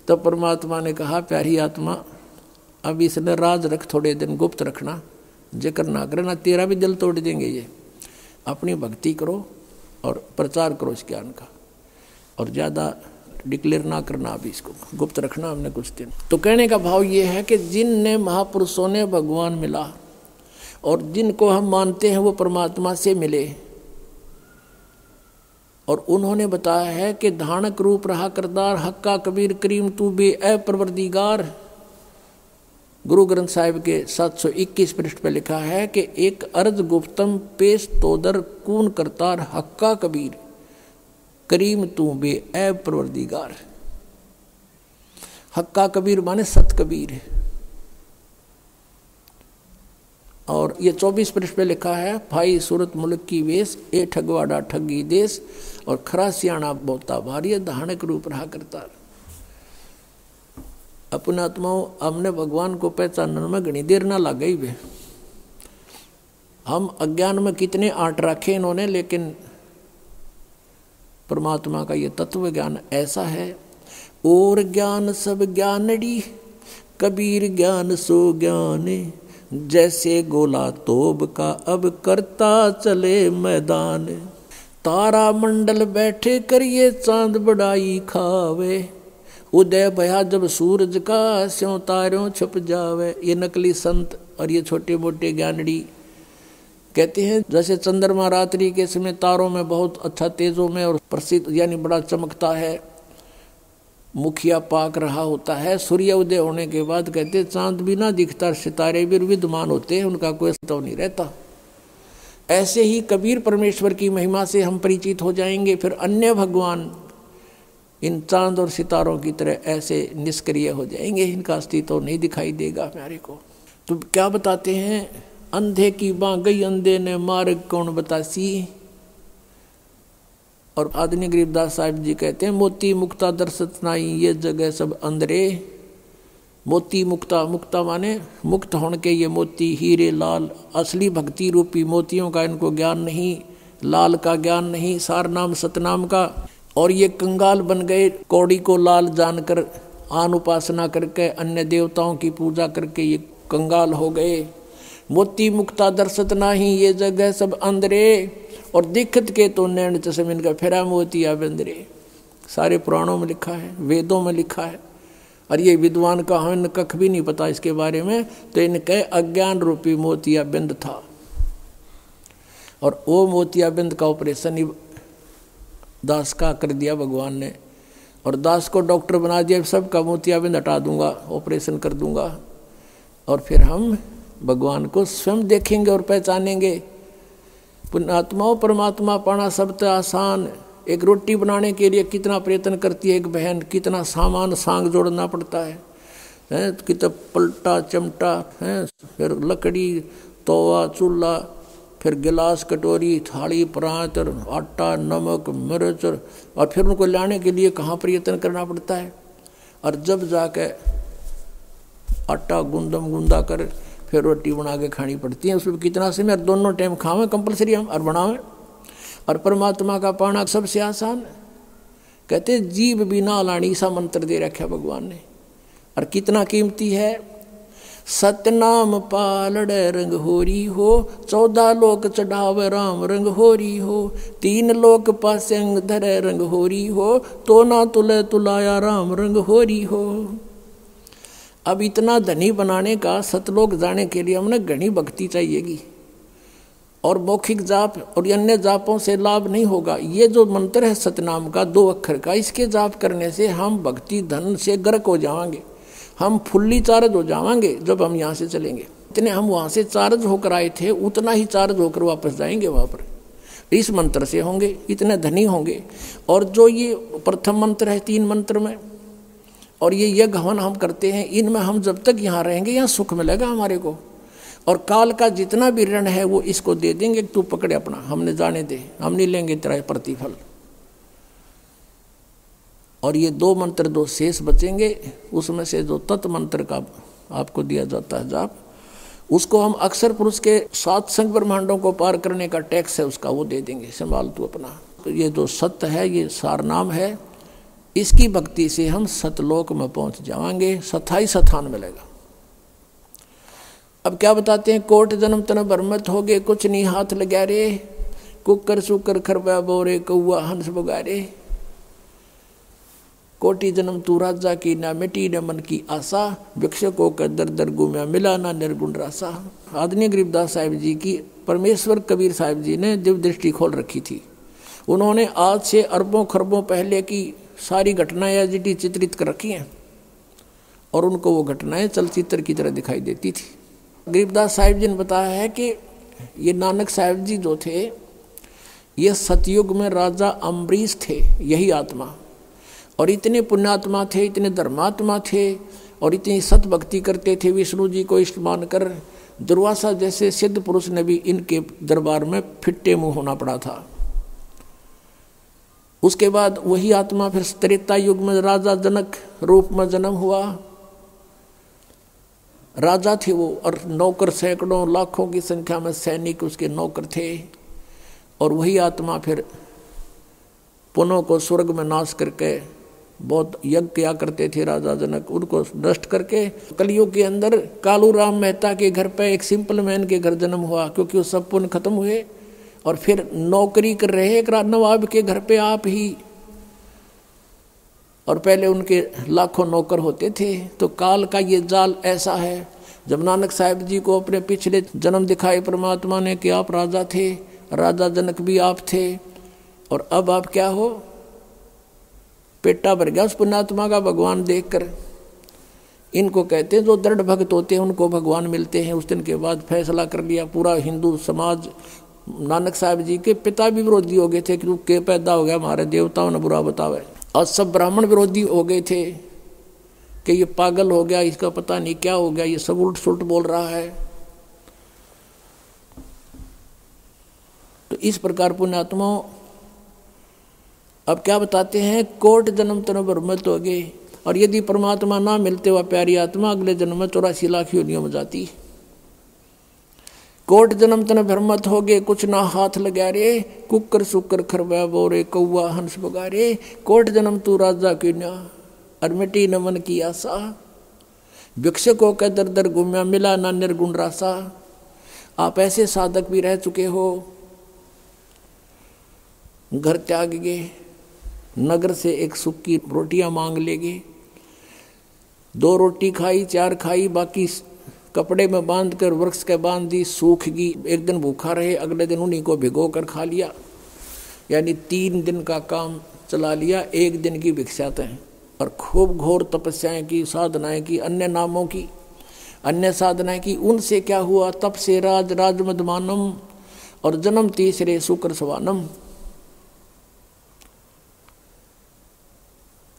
तो परमात्मा ने कहा, प्यारी आत्मा, अब इसने राज रख, थोड़े दिन गुप्त रखना। ज़िक्र ना करे, ना तेरा भी दिल तोड़ देंगे ये। अपनी भक्ति करो और प्रचार करो इस ज्ञान का। और ज़्यादा डिक्लेयर ना करना अभी इसको। गुप्त रखना हमने कुछ दिन। तो कहने का भाव ये है कि जिन महापुरुषों ने भगवान मिला और जिनको हम मानते हैं, वो परमात्मा से मिले। और उन्होंने बताया है कि धानक रूप रहा करदार, हक्का कबीर, करीम तू बे अप्रवर्दिगार गुरु ग्रंथ साहिब के 721 पृष्ठ पर लिखा है कि एक अर्ज़ गुप्तम पेश तोदर कून करतार, हक्का कबीर, करीम तू बे ए हक्का कबीर माने सत कबीर और ये 24 पृष्ठ पे लिखा है, भाई सूरत मुल्क की वेश, ए ठगवाड़ा ठगी देश, और खरा सियाणा बोता भारी धानक रूप रहा करता अपने आत्माओं, हमने भगवान को पहचानने में घनी देर ना लग गई वे। हम अज्ञान में कितने आट रखे इन्होंने, लेकिन परमात्मा का ये तत्व ज्ञान ऐसा है, और ज्ञान सब ज्ञानड़ी, कबीर ज्ञान सो ज्ञान। जैसे गोला तोब का अब करता चले मैदान। तारा मंडल बैठे करिए चाँद बड़ाई खावे। उदय भया जब सूरज का स्यों तारों छुप जावे। ये नकली संत और ये छोटे मोटे ज्ञानड़ी कहते हैं, जैसे चंद्रमा रात्रि के समय तारों में बहुत अच्छा तेजों में और प्रसिद्ध यानी बड़ा चमकता है। मुखिया पाक रहा होता है, सूर्य उदय होने के बाद कहते, चाँद भी ना दिखता, सितारे भी विद्यमान होते हैं, उनका कोई अस्तित्व नहीं रहता। ऐसे ही कबीर परमेश्वर की महिमा से हम परिचित हो जाएँगे, फिर अन्य भगवान इन चाँद और सितारों की तरह ऐसे निष्क्रिय हो जाएँगे, इनका अस्तित्व तो नहीं दिखाई देगा। हमारे को तो क्या बताते हैं? अंधे की बाँ गई अंधे ने मार्ग कौन बतासी? और आदनी गरीबदास साहिब जी कहते हैं, मोती मुक्ता दर्शत नाई, ये जगह सब अंधरे मोती मुक्ता मुक्ता माने मुक्त होने के ये मोती, हीरे, लाल, असली भक्ति रूपी मोतियों का इनको ज्ञान नहीं, लाल का ज्ञान नहीं सार नाम सतनाम का। और ये कंगाल बन गए, कौड़ी को लाल जानकर, आन उपासना करके, अन्य देवताओं की पूजा करके ये कंगाल हो गए। मोती मुक्ता दर्शत नाही ये जगह सब अंदरे और दिक्कत के तो नैन चशम इनका फेरा मोतिया बंदरे सारे पुराणों में लिखा है, वेदों में लिखा है। और ये विद्वान का हमें कख भी नहीं पता इसके बारे में तो इनके अज्ञान रूपी मोतिया बिंद था। और वो मोतिया बिंद का ऑपरेशन ही दास का कर दिया भगवान ने। और दास को डॉक्टर बना दिया, सबका मोतियाबिंद हटा दूँगा ऑपरेशन कर दूँगा। और फिर हम भगवान को स्वयं देखेंगे और पहचानेंगे। पुण्यात्माओं परमात्मा पाना सब तो आसान एक रोटी बनाने के लिए कितना प्रयत्न करती है एक बहन, कितना सामान सांग जोड़ना पड़ता है। हैं, कितना पलटा, चमटा, है, फिर लकड़ी, तोवा, चूल्हा, फिर गिलास कटोरी, थाली परात और आटा, नमक, मिर्च, और फिर उनको लाने के लिए कहाँ प्रयत्न करना पड़ता है? और जब जाके आटा गुंदम गुंदा कर फिर रोटी बना के खानी पड़ती है, उसमें कितना समय, दोनों टाइम खावें कंपलसरी हम, और बनावें। और परमात्मा का पाना सबसे आसान है। कहते जीव बिना लाणी सा मंत्र दे रखा भगवान ने। और कितना कीमती है? सतनाम पालड़ रंग होरी हो, चौदह लोक चढ़ाव राम रंग होरी हो, तीन लोक पासंग धर रंग होरी हो तो ना तुले तुलाया राम रंग होरी हो। अब इतना धनी बनाने का सतलोक जाने के लिए हमने घनी भक्ति चाहिएगी। और मौखिक जाप और अन्य जापों से लाभ नहीं होगा। ये जो मंत्र है सतनाम का, दो अक्षर का, इसके जाप करने से हम भक्ति, धन से गर्क हो जाएँगे हम फुल्ली चार्ज हो जाएँगे जब हम यहाँ से चलेंगे। इतने हम वहाँ से चार्ज होकर आए थे, उतना ही चार्ज होकर वापस जाएँगे वहाँ पर। इस मंत्र से होंगे, इतने धनी होंगे। और जो ये प्रथम मंत्र है, तीन मंत्र में और ये यज्ञ हवन हम करते हैं, इनमें हम जब तक यहाँ रहेंगे, यहाँ सुख मिलेगा हमारे को। और काल का जितना भी ऋण है, वो इसको दे देंगे, तू पकड़े अपना, हमने जाने दे, हम नहीं लेंगे तेरा प्रतिफल। और ये दो मंत्र, दो शेष बचेंगे, उसमें से जो तत्व मंत्र का आपको दिया जाता है जाप, उसको हम अक्सर पुरुष के सात संग ब्रह्मांडों को पार करने का टैक्स है, उसका वो दे देंगे, संभाल तू अपना। तो ये जो सत्य है, ये सार नाम है इसकी भक्ति से हम सतलोक में पहुँच जाएँगे, सथाई सथान मिलेगा। अब क्या बताते हैं, कोट जन्म तन बरमत हो गए कुछ नहीं हाथ लगा रे कुकर सुकर खरबा बोरे कौआ हंस बगारे। कोटि जन्म तू राजा की ना मिटी, न मन की आशा, भिक्षकों का दर दर गुम्या मिला ना निर्गुण रासा आदरणीय गरीबदास साहिब जी की, परमेश्वर कबीर साहिब जी ने दिव्य दृष्टि खोल रखी थी। उन्होंने आज से अरबों खरबों पहले की सारी घटनाएँ एजिटी चित्रित कर रखी हैं। और उनको वो घटनाएँ चलचित्र की तरह दिखाई देती थी। गरीबदास साहिब जी ने बताया है कि ये नानक साहिब जी जो थे, ये सतयुग में राजा अम्बरीश थे, यही आत्मा। और इतने पुण्यात्मा थे, इतने धर्मात्मा थे, और इतनी सत भक्ति करते थे, विष्णु जी को इष्ट मानकर, दुर्वासा जैसे सिद्ध पुरुष ने भी इनके दरबार में फिट्टे मुँह होना पड़ा था। उसके बाद वही आत्मा फिर त्रेता युग में राजा जनक रूप में जन्म हुआ। राजा थे वो और नौकर सैकड़ों, लाखों की संख्या में सैनिक उसके नौकर थे। और वही आत्मा फिर पुनों को स्वर्ग में नाश करके बहुत यज्ञ किया करते थे राजा जनक। उनको नष्ट करके कलयुग के अंदर कालू राम मेहता के घर पे एक सिंपल मैन के घर जन्म हुआ, क्योंकि वो सब पुण्य खत्म हुए। और फिर नौकरी कर रहे एक नवाब के घर पे आप ही। और पहले उनके लाखों नौकर होते थे तो काल का ये जाल ऐसा है, जब नानक साहिब जी को अपने पिछले जन्म दिखाए परमात्मा ने कि आप राजा थे, राजा जनक भी आप थे, और अब आप क्या हो? पेटा भर गया उस पुण्यात्मा का भगवान देखकर। इनको कहते हैं, जो दृढ़ भक्त होते हैं, उनको भगवान मिलते हैं। उस दिन के बाद फैसला कर लिया पूरा हिंदू समाज नानक साहब जी के पिता भी विरोधी हो गए थे कि के पैदा हो गया हमारे देवताओं ने बुरा बतावे और सब ब्राह्मण विरोधी हो गए थे कि ये पागल हो गया, इसका पता नहीं क्या हो गया, ये सब उल्ट सुलट बोल रहा है। तो इस प्रकार पुण्यात्माओं, अब क्या बताते हैं? कोट जन्म तन ब्रह्मत हो गए और यदि परमात्मा ना मिलते हुआ प्यारी आत्मा अगले जन्म में चौरासी लाख योनियों में जाती। कोट जन्म तन भ्रमत हो गए कुछ ना हाथ लगा रे कुकर सुकर खरबा बोरे कौआ हंस बगारे कोट जन्म तू राजा की ना, और मिट्टी न मन की आशा। भिक्षकों के दर दर गुम्या मिला ना निर्गुण रासा आप ऐसे साधक भी रह चुके हो। घर त्याग गए, नगर से एक सुक्की रोटियाँ मांग लेगी। दो रोटी खाई, चार खाई, बाकी कपड़े में बाँध कर वृक्ष के बाँध दी सूख गई। एक दिन भूखा रहे, अगले दिन उन्हीं को भिगो कर खा लिया। यानी तीन दिन का काम चला लिया, एक दिन की भिक्षातें और खूब घोर तपस्याएँ की, साधनाएँ की, अन्य नामों की, अन्य साधनाएँ की। उनसे क्या हुआ? तप से राज राज मदमानम और जन्म तीसरे शुक्र सवानम।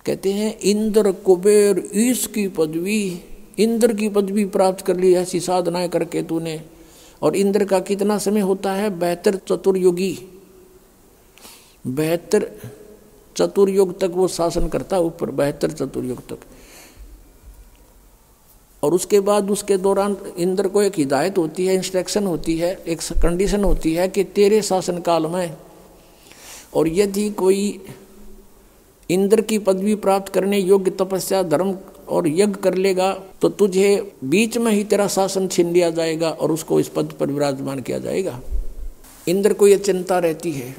कहते हैं, इंद्र कुबेर ईश की पदवी इंद्र की पदवी प्राप्त कर ली, ऐसी साधनाएँ करके तूने। और इंद्र का कितना समय होता है? बेहतर चतुर्युगी। बेहतर चतुर्युग तक वो शासन करता है ऊपर, बेहतर चतुर्युग तक। और उसके बाद उसके दौरान इंद्र को एक हिदायत होती है इंस्ट्रक्शन होती है, एक कंडीशन होती है कि तेरे शासन काल में और यदि कोई इंद्र की पदवी प्राप्त करने योग्य तपस्या, धर्म और यज्ञ कर लेगा तो तुझे बीच में ही तेरा शासन छीन लिया जाएगा और उसको इस पद पर विराजमान किया जाएगा। इंद्र को यह चिंता रहती है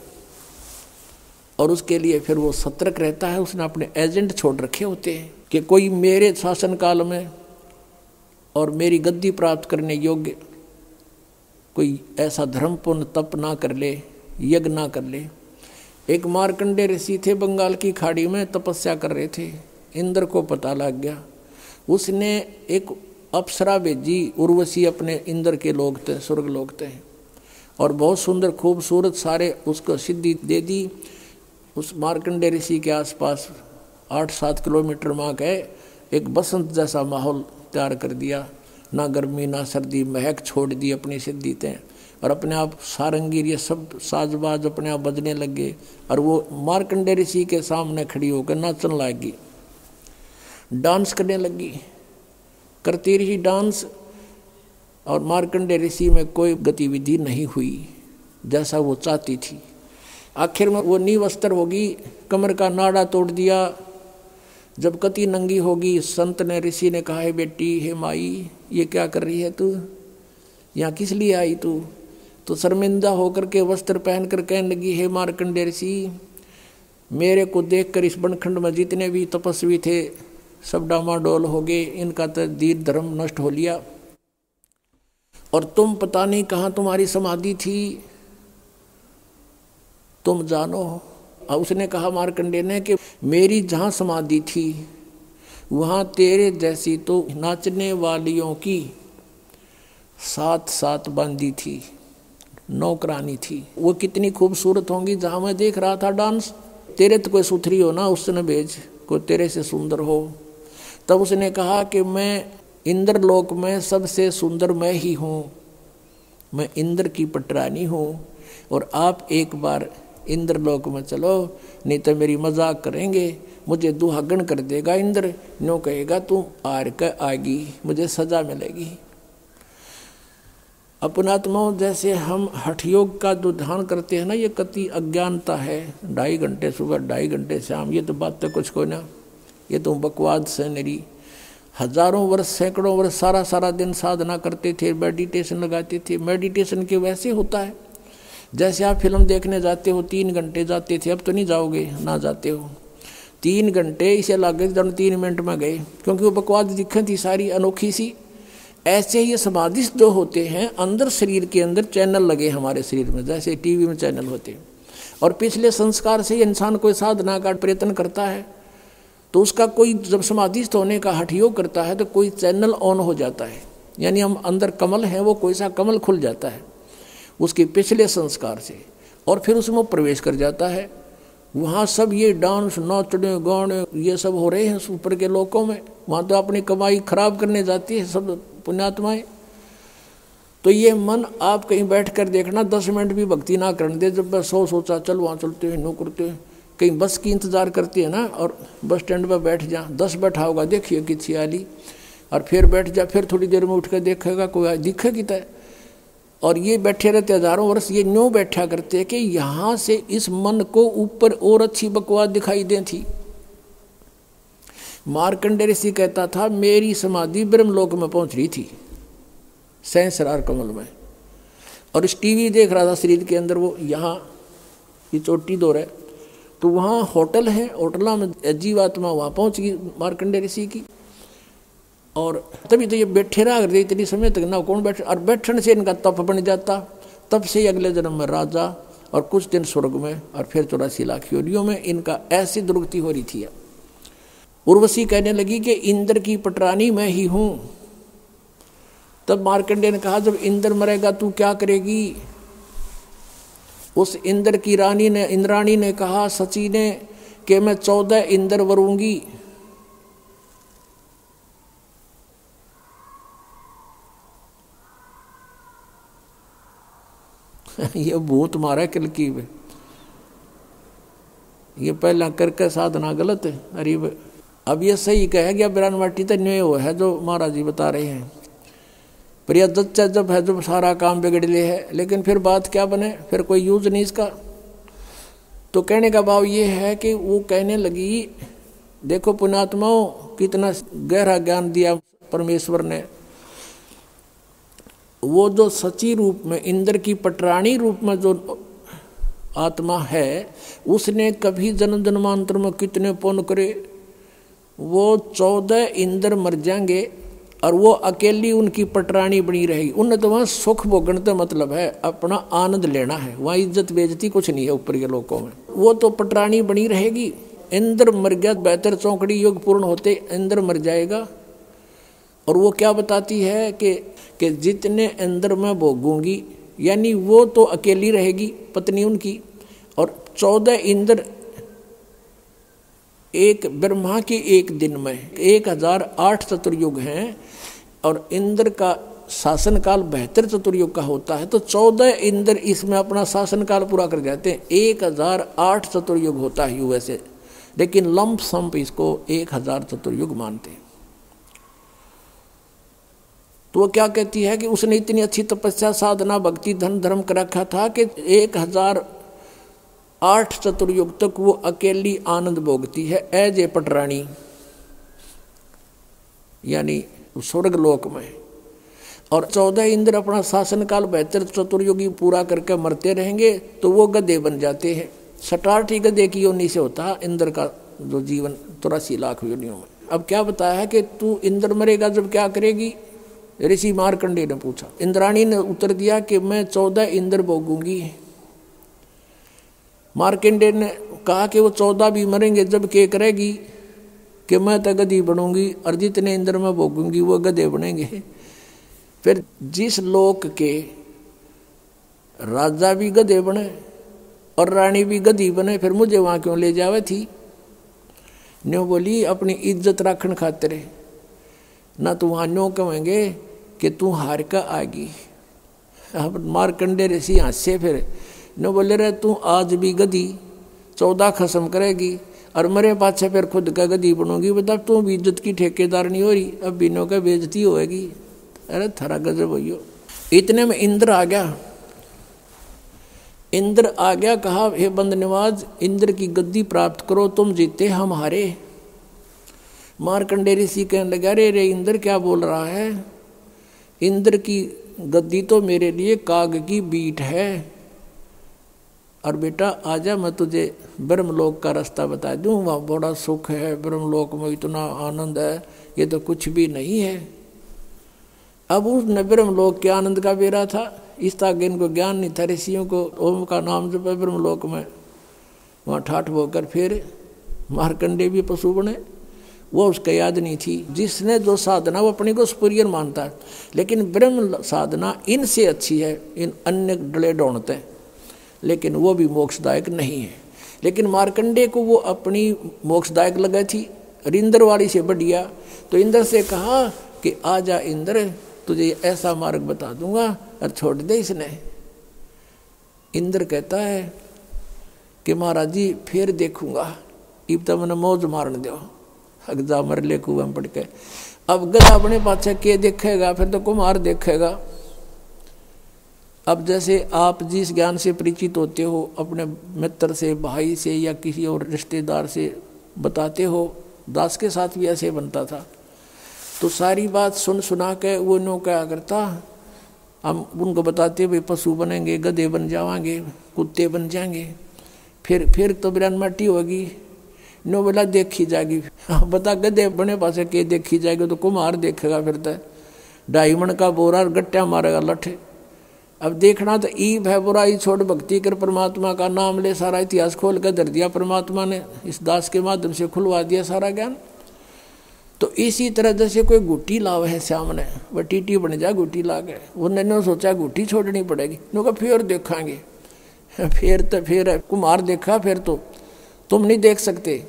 और उसके लिए फिर वो सतर्क रहता है। उसने अपने एजेंट छोड़ रखे होते हैं कि कोई मेरे शासन काल में और मेरी गद्दी प्राप्त करने योग्य कोई ऐसा धर्मपूर्ण तप ना कर ले, यज्ञ ना कर ले। एक मारकंडे ऋषि थे बंगाल की खाड़ी में, तपस्या कर रहे थे। इंद्र को पता लग गया। उसने एक अप्सरा भेजी, उर्वशी अपने इंद्र के लोग थे स्वर्ग लोग थे और बहुत सुंदर, खूबसूरत सारे उसको सिद्धि दे दी। उस मार्कंडे ऋषि के आसपास आठ सात किलोमीटर माँ गए। एक बसंत जैसा माहौल तैयार कर दिया। ना गर्मी, ना सर्दी, महक छोड़ दी अपनी सिद्धि थे और अपने आप सारंगीर ये सब साजबाज अपने आप बजने लगे और वो मार्कंडे ऋषि के सामने खड़ी होकर नाचन लगी। डांस करने लगी। करती रही डांस और मार्कंडे ऋषि में कोई गतिविधि नहीं हुई, जैसा वो चाहती थी। आखिर में वो नी वस्त्र होगी, कमर का नाड़ा तोड़ दिया। जब कति नंगी होगी, संत ने ऋषि ने कहा, है बेटी, हे माई, ये क्या कर रही है तू? यहाँ किस लिए आई तू? तो शर्मिंदा होकर के वस्त्र पहन कर कहने लगी, हे मारकंडे ऋषि, मेरे को देखकर इस बनखंड में जितने भी तपस्वी थे सब डामाडोल हो गए, इनका तो दीर धर्म नष्ट हो लिया। और तुम पता नहीं कहाँ तुम्हारी समाधि थी। तुम जानो और उसने कहा मारकंडे ने कि मेरी जहाँ समाधि थी, वहाँ तेरे जैसी तो नाचने वालियों की साथ साथ बांधी थी, नौकरानी थी। वो कितनी खूबसूरत होंगी, जहाँ मैं देख रहा था डांस। तेरे तो कोई सुथरी हो ना, उसने भेज, कोई तेरे से सुंदर हो। तब उसने कहा कि मैं इंद्रलोक में सबसे सुंदर मैं ही हूँ। मैं इंद्र की पटरानी हूँ और आप एक बार इंद्रलोक में चलो, नहीं तो मेरी मज़ाक करेंगे। मुझे दुहागन कर देगा इंद्र नो कहेगा, तू आर कर आगी, मुझे सजा मिलेगी। अपनात्माओं, जैसे हम हठ योग का जो ध्यान करते हैं ना, ये कति अज्ञानता है। ढाई घंटे सुबह, ढाई घंटे शाम, ये तो बात तो कुछ को ना। ये तो बकवाद से मेरी। हज़ारों वर्ष, सैकड़ों वर्ष सारा सारा दिन साधना करते थे मेडिटेशन लगाते थे। मेडिटेशन के वैसे होता है, जैसे आप फ़िल्म देखने जाते हो, तीन घंटे जाते थे। अब तो नहीं जाओगे, ना जाते हो। तीन घंटे इसे लगे, जब तीन मिनट में गए। क्योंकि वो बकवाद दिक्कत थी, सारी अनोखी सी। ऐसे ही समाधिस्ट जो होते हैं, अंदर शरीर के अंदर चैनल लगे हमारे शरीर में, जैसे टीवी में चैनल होते। हैं और पिछले संस्कार से इंसान कोई साधना का प्रयत्न करता है। तो उसका कोई जब समाधिस्थ होने का हठयोग करता है तो कोई चैनल ऑन हो जाता है। यानी हम अंदर कमल हैं, वो कोई सा कमल खुल जाता है उसके पिछले संस्कार से। और फिर उसमें प्रवेश कर जाता है। वहाँ सब ये डांस, नाचने, गाने, ये सब हो रहे हैं ऊपर के लोगों में। वहाँ तो अपनी कमाई खराब करने जाती है सब पुण्यात्माएँ। तो ये मन आप कहीं बैठ कर देखना, दस मिनट भी भक्ति ना करने दे। जब मैं सौ सोचा, चल वहाँ चलते हैं नो करते हैं। कहीं बस की इंतज़ार करती है ना, और बस स्टैंड पर बैठ जा, दस बैठा होगा, देखिए कि छियाली। और फिर बैठ जा, फिर थोड़ी देर में उठ कर देखेगा, कोई दिखेगी तय। और ये बैठे रहते हज़ारों वर्ष ये न्यू बैठा करते कि यहाँ से इस मन को ऊपर और अच्छी बकवास दिखाई दे थी। मार्कंडे ऋषि कहता था, मेरी समाधि ब्रह्मलोक में पहुँच रही थी, सहसरार कमल में। और इस टीवी देख रहा था, शरीर के अंदर वो यहाँ ये चोटी दो रहे। तो वहाँ होटल है, होटला में जीवात्मा वहाँ पहुँच गई मार्कंडे ऋषि की। और तभी तो ये बैठे रहा अगर इतनी समय तक ना कौन बैठे, और बैठने से इनका तप बन जाता। तब से अगले जन्म में राजा और कुछ दिन स्वर्ग में और फिर चौरासी लाख योनियों में इनका ऐसी दुर्गति हो रही थी। उर्वशी कहने लगी कि इंद्र की पटरानी मैं ही हूँ। तब मार्कंडे ने कहा, जब इंद्र मरेगा तू क्या करेगी? उस इंद्र की रानी ने, इंद्राणी ने कहा, सची ने, कि मैं चौदह इंद्र वरूँगी। ये भूत मारा किल की ये पहला करके साधना गलत है। अरे अब ये सही कह गया बिरान माटी तो न्यू है जो महाराज जी बता रहे हैं। प्रिय जब है जब सारा काम बिगड़ ले है, लेकिन फिर बात क्या बने? फिर कोई यूज़ नहीं इसका। तो कहने का भाव ये है कि वो कहने लगी, देखो पुणात्माओं कितना गहरा ज्ञान दिया परमेश्वर ने। वो जो सची रूप में, इंद्र की पटराणी रूप में जो आत्मा है, उसने कभी जन्म जन्मांतर में कितने पुण्य करे? वो चौदह इंद्र मर जाएँगे और वो अकेली उनकी पटरानी बनी रहेगी उन्हें तो वहाँ सुख भोगण तो मतलब है, अपना आनंद लेना है। वहाँ इज़्ज़त बेजती कुछ नहीं है ऊपर के लोगों में। वो तो पटरानी बनी रहेगी। इंद्र मर गया, बेहतर चौकड़ी युग पूर्ण होते इंद्र मर जाएगा। और वो क्या बताती है कि कि जितने इंद्र मैं भोगूँगी, यानी वो तो अकेली रहेगी पत्नी उनकी, और चौदह इंद्र एक ब्रह्मा के एक दिन में एक हज़ार आठ चतुर्युग हैं और इंद्र का शासन काल बेहतर चतुर्युग का होता है तो चौदह इंद्र इसमें अपना शासन काल पूरा कर जाते हैं। एक हज़ार आठ चतुर्युग होता है वैसे लेकिन लंप संप इसको एक हज़ार चतुर्युग मानते हैं। तो वो क्या कहती है कि उसने इतनी अच्छी तपस्या, साधना, भक्ति, धन, धर्म कर रखा था कि एक हज़ार आठ चतुर्युग तक वो अकेली आनंद भोगती है। एज ए पटरानी यानी स्वर्ग लोक में। और चौदह इंद्र अपना शासन काल बेहतर चतुर्युगी पूरा करके मरते रहेंगे तो वो गधे बन जाते हैं। सटार्ट ही गधे की योनि से होता इंद्र का जो जीवन, चौरासी लाख योनियों में। अब क्या बताया है कि तू इंद्र मरेगा, जब क्या करेगी? ऋषि मारकंडे ने पूछा। इंद्राणी ने उत्तर दिया कि मैं चौदह इंद्र भोगूँगी। मार्कंडे ने कहा कि वो चौदह भी मरेंगे, जब के करेगी कि मैं तो गधी बनूँगी, और जितने इंद्र में भोगूँगी, वो गधे बनेंगे। फिर जिस लोक के राजा भी गधे बने और रानी भी गधी बने, फिर मुझे वहाँ क्यों ले जावे थी? न्यो बोली, अपनी इज़्ज़त रखन खातिर। ना तो वहाँ न्यो कहेंगे कि तू हार का आगी। अब मारकंडे ऋषि हास्य फिर न बोले रहे, तू आज भी गधी, चौदह खसम करेगी और मरे पाछे फिर खुद का गदी बनूँगी। बता तू भी इज़्ज़त की ठेकेदार नहीं हो रही, अब बिनो का बेजती होएगी। अरे थरा गजब हो इतने में इंद्र आ गया। इंद्र आ गया, कहा, हे बंद निवाज, इंद्र की गद्दी प्राप्त करो, तुम जीते हम हारे मारकंडे ऋषि कहने लगा, अरे रे, इंद्र क्या बोल रहा है? इंद्र की गद्दी तो मेरे लिए काग की बीट है। और बेटा, आजा मैं तुझे ब्रह्मलोक का रास्ता बता दूँ। वहाँ बड़ा सुख है, ब्रह्मलोक में इतना आनंद है, ये तो कुछ भी नहीं है। अब उस ब्रह्मलोक के आनंद का बेरा था। इस ताक इनको ज्ञान नहीं था, ऋषियों को ओम का नाम जब है ब्रह्मलोक में। वहाँ ठाठ बोकर फिर मारकंडे भी पशु बने। वो उसका याद नहीं थी। जिसने जो साधना, वो अपने को सुपरियर मानता है। लेकिन ब्रह्म साधना इनसे अच्छी है, इन अन्य डले डोड़ते लेकिन वो भी मोक्षदायक नहीं है। लेकिन मार्कंडे को वो अपनी मोक्षदायक लगा थी। और वाली से बढ़िया तो इंद्र से कहा कि, आ जा इंद्र, तुझे ऐसा मार्ग बता दूँगा और छोड़ दे इसने। इंद्र कहता है कि, महाराज जी, फिर देखूँगा। इब तो मैंने मौज मारन दो। अगजा मर ले कुएँ पड़ के। अब गधा अपने पाछे के देखेगा, फिर तो कुमार देखेगा। अब जैसे आप जिस ज्ञान से परिचित होते हो, अपने मित्र से, भाई से या किसी और रिश्तेदार से बताते हो, दास के साथ भी ऐसे बनता था। तो सारी बात सुन सुना के वो नो क्या करता, हम उनको बताते भाई पशु बनेंगे, गधे बन जावांगे, कुत्ते बन जाएँगे। फिर फिर तो बिरान मट्टी होगी। नो बोला, देखी जाएगी। हाँ बता, गधे बने पास के देखी जाएगी तो कुमार देखेगा फिर तो। डायमंड का बोरा गट्टा मारेगा लठे। अब देखना तो ईब है, बुराई छोड़, भक्ति कर, परमात्मा का नाम ले, सारा इतिहास खोल कर धर दिया परमात्मा ने। इस दास के माध्यम से खुलवा दिया सारा ज्ञान। तो इसी तरह जैसे कोई गुटी लाव है सामने वह टीटी बन जा, गुटी ला के उन्होंने सोचा गुटी छोड़नी पड़ेगी। नो फिर देखांगे फिर तो फिर कुमार देखा, फिर तो। तुम नहीं देख सकते।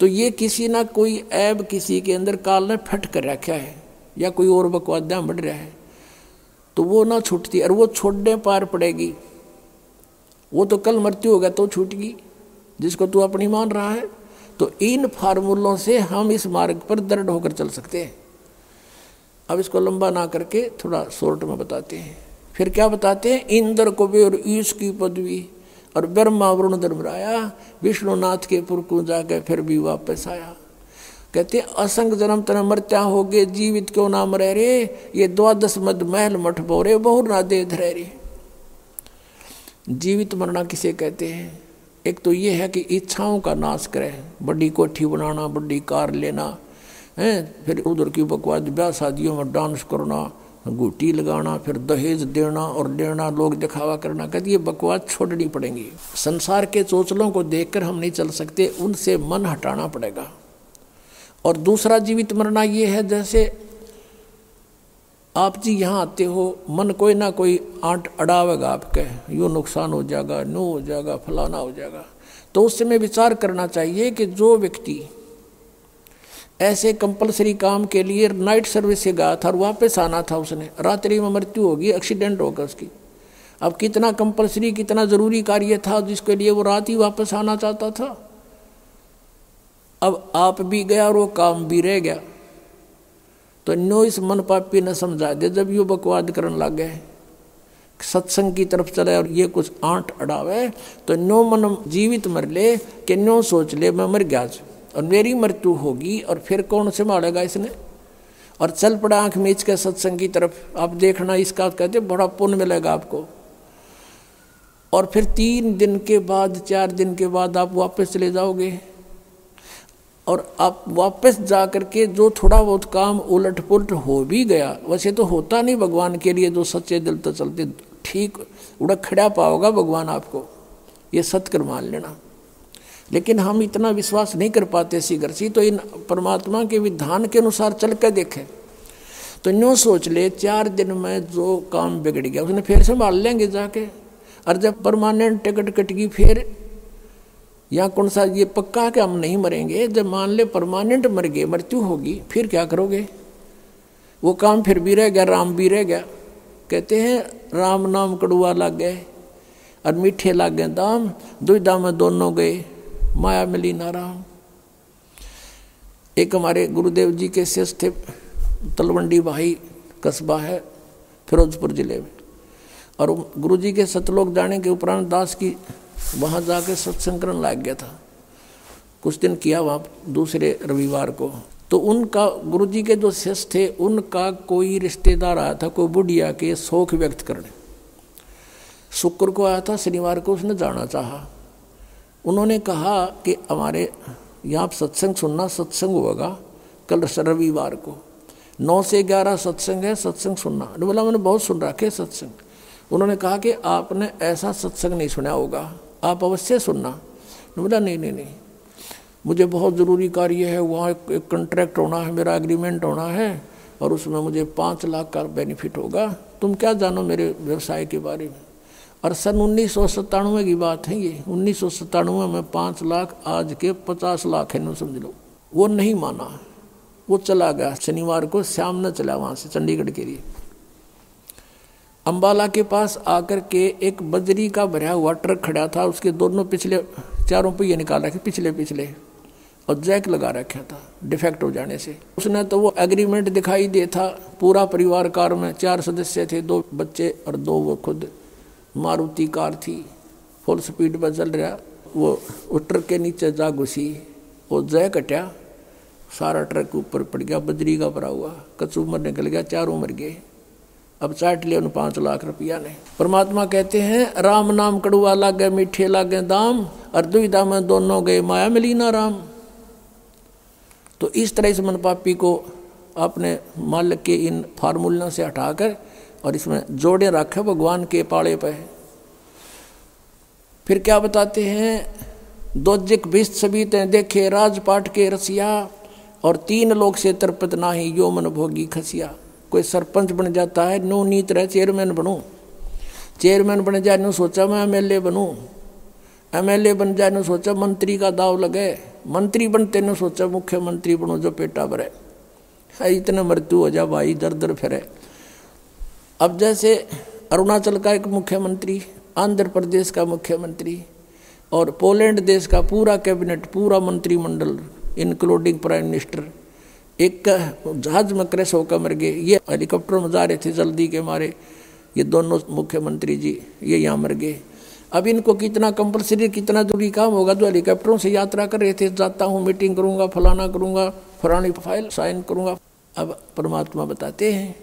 तो ये किसी ना कोई ऐब किसी के अंदर काल ने फट कर रखा है, या कोई और बकवादा बढ़ रहा है। तो वो ना छूटती और वो छोड़ने पार पड़ेगी। वो तो कल मृत्यु होगा तो छूटगी, जिसको तू अपनी मान रहा है। तो इन फार्मूलों से हम इस मार्ग पर दृढ़ होकर चल सकते हैं। अब इसको लंबा ना करके थोड़ा शॉर्ट में बताते हैं। फिर क्या बताते हैं? इंद्र को भी और ईश की पदवी। और ब्रह्मा वरुण धर्मराया, विष्णुनाथ के पुर को जाकर फिर भी वापस आया। कहते असंग जन्म तना मरत्या हो गए जीवित क्यों नाम मरे रे? ये द्वादश मद महल मठ बोरे, बहुर ना दे धरे रे। जीवित मरना किसे कहते हैं? एक तो ये है कि इच्छाओं का नाश करे। बड़ी कोठी बनाना, बड़ी कार लेना, है? फिर उधर की बकवाद ब्याह शादियों में डांस करना गुटी लगाना, फिर दहेज देना और देना, लोग दिखावा करना। कहते ये बकवाद छोड़नी पड़ेगी। संसार के चोचलों को देखकर हम नहीं चल सकते, उनसे मन हटाना पड़ेगा। और दूसरा जीवित मरना ये है, जैसे आप जी यहाँ आते हो, मन कोई ना कोई आंट अड़ावेगा आपके। यूँ नुकसान हो जाएगा, नो हो जाएगा, फलाना हो जाएगा। तो उस समय विचार करना चाहिए कि जो व्यक्ति ऐसे कंपलसरी काम के लिए नाइट सर्विस से गया था और वापस आना था उसने, रात्रि में मृत्यु होगी, एक्सीडेंट होगा उसकी। अब कितना कंपलसरी, कितना ज़रूरी कार्य था जिसके लिए वो रात ही वापस आना चाहता था? अब आप भी गया और वो काम भी रह गया। तो नो इस मन पापी ने समझा दे, जब यू बकवाद करने लग गए, सत्संग की तरफ़ चले और ये कुछ आंट अड़ावे तो नो मन जीवित मर ले कि नो सोच ले, मैं मर गया और मेरी मृत्यु होगी और फिर कौन से मारेगा इसने? और चल पड़ा आँख मीच के सत्संग की तरफ़। आप देखना इसका कहते बड़ा पुण्य मिलेगा आपको। और फिर तीन दिन के बाद, चार दिन के बाद आप वापस चले जाओगे। और आप वापस जा कर के जो थोड़ा बहुत काम उलट पुलट हो भी गया, वैसे तो होता नहीं भगवान के लिए जो सच्चे दिल तो चलते, ठीक उड़क खड़ा पाओगा भगवान आपको। ये सत्कर मान लेना। लेकिन हम इतना विश्वास नहीं कर पाते शीघ्र सी तो इन परमात्मा के विधान के अनुसार चल कर देखें। तो न्यू सोच ले, चार दिन में जो काम बिगड़ गया, उसने फिर संभाल लेंगे जाके। और जब परमानेंट टिकट कट गई फिर या कौन सा ये पक्का कि हम नहीं मरेंगे? जब मान ले परमानेंट मर गए, मृत्यु होगी, फिर क्या करोगे? वो काम फिर भी रह गया, राम भी रह गया। कहते हैं, राम नाम कड़ुआ लग गए और मीठे लग गए। दाम दुविधा में दोनों गए। माया मिली ना राम। एक हमारे गुरुदेव जी के शिष्य थे, तलवंडी भाई, कस्बा है, फिरोजपुर ज़िले में। और गुरु जी के सतलोक जाने के उपरांत दास की वहाँ जाके सत्संग करने लग गया था। कुछ दिन किया वहाँ दूसरे रविवार को। तो उनका गुरु जी के जो शिष्य थे, उनका कोई रिश्तेदार आया था, कोई बुढ़िया के शोक व्यक्त करने। शुक्र को आया था, शनिवार को उसने जाना चाहा। उन्होंने कहा कि हमारे यहाँ सत्संग सुनना, सत्संग होगा कल रविवार को। नौ से ग्यारह सत्संग है, सत्संग सुनना। बोला, मैंने बहुत सुन रखे सत्संग। उन्होंने कहा कि आपने ऐसा सत्संग नहीं सुना होगा। आप अवश्य सुनना। बोला, नहीं नहीं नहीं। मुझे बहुत ज़रूरी कार्य है, वहाँ एक कॉन्ट्रैक्ट होना है, मेरा एग्रीमेंट होना है, और उसमें मुझे पाँच लाख का बेनिफिट होगा। तुम क्या जानो मेरे व्यवसाय के बारे में? और सन उन्नीस सौ सत्तानवे की बात है ये। उन्नीस सौ सत्तानवे में पाँच लाख, आज के पचास लाख है समझ लो। वो नहीं माना। वो चला गया, शनिवार को शाम न चला वहाँ से, चंडीगढ़ के लिए। अम्बाला के पास आकर के एक बजरी का भरा हुआ ट्रक खड़ा था। उसके दोनों पिछले, चारों पहिए निकाल रखे, पिछले पिछले। और जैक लगा रखा था, डिफेक्ट हो जाने से। उसने तो वो एग्रीमेंट दिखाई दे था। पूरा परिवार कार में, चार सदस्य थे, दो बच्चे और दो वो खुद। मारुति कार थी। फुल स्पीड पर चल रहा। वो उस ट्रक के नीचे जा घुसी। वो जय कटा सारा ट्रक ऊपर पड़ गया, बजरी का भरा हुआ। कचूमर निकल गया, चारों मर गए। अब चाट लिया उन पाँच लाख रुपया ने। परमात्मा कहते हैं, राम नाम कड़ुआ लागे, मीठे लागे दाम, और दुविधा में दोनों गए माया मिली ना राम। तो इस तरह इस मन पापी को अपने मालिक के इन फार्मूलों से हटाकर और इसमें जोड़े रखे, भगवान के पाड़े पे। फिर क्या बताते हैं, दोजिक भिस्त सभी देखे राजपाट के रसिया, और तीन लोग से तरपत नाही, यो मन भोगी खसिया। कोई सरपंच बन जाता है, नो नीत रहे चेयरमैन बनूँ। चेयरमैन बन जाए, नो सोचा मैं एम एल एमएलए बनूँ। एमएलए बन जाए, नो सोचा मंत्री का दाव लगे। मंत्री बनते नो सोचा मुख्यमंत्री बनो, जो पेटा भरे। इतना मृत्यु हो जा भाई, दर दर फिरे। अब जैसे अरुणाचल का एक मुख्यमंत्री, आंध्र प्रदेश का मुख्यमंत्री, और पोलैंड देश का पूरा कैबिनेट, पूरा मंत्रिमंडल इंक्लूडिंग प्राइम मिनिस्टर एक जहाज़ में क्रैश होकर मर गए। ये हेलीकॉप्टर में जा रहे थे जल्दी के मारे। ये दोनों मुख्यमंत्री जी, ये यहाँ मर गए। अब इनको कितना कंपलसरी कितना ज़रूरी काम होगा? जो हेलीकॉप्टरों से यात्रा कर रहे थे, जाता हूँ मीटिंग करूँगा, फलाना करूँगा, फलानी फ़ाइल साइन करूँगा। अब परमात्मा बताते हैं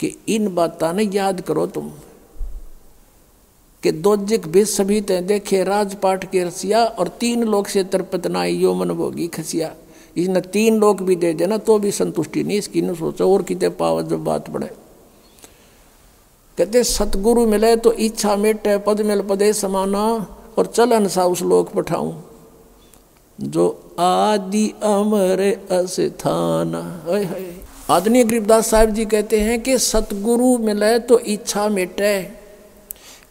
कि इन बातों ने याद करो तुम कि दोजिक भी सभी ते देखे, राजपाट के रसिया और तीन लोग से तरपतनाई यो मन भोगी खसिया। इसने तीन लोग भी दे देना तो भी संतुष्टि नहीं, इसकी न सोचो, और कितने पाव जब बात पड़े कहते, सतगुरु मिले तो इच्छा मेटे, पद मिल पदे समाना, और चलन सा उस लोक पठाऊं। जो आदि अमर अस्थान। आदरणीय गरीबदास साहब जी कहते हैं कि सतगुरु मिले तो इच्छा मेटे।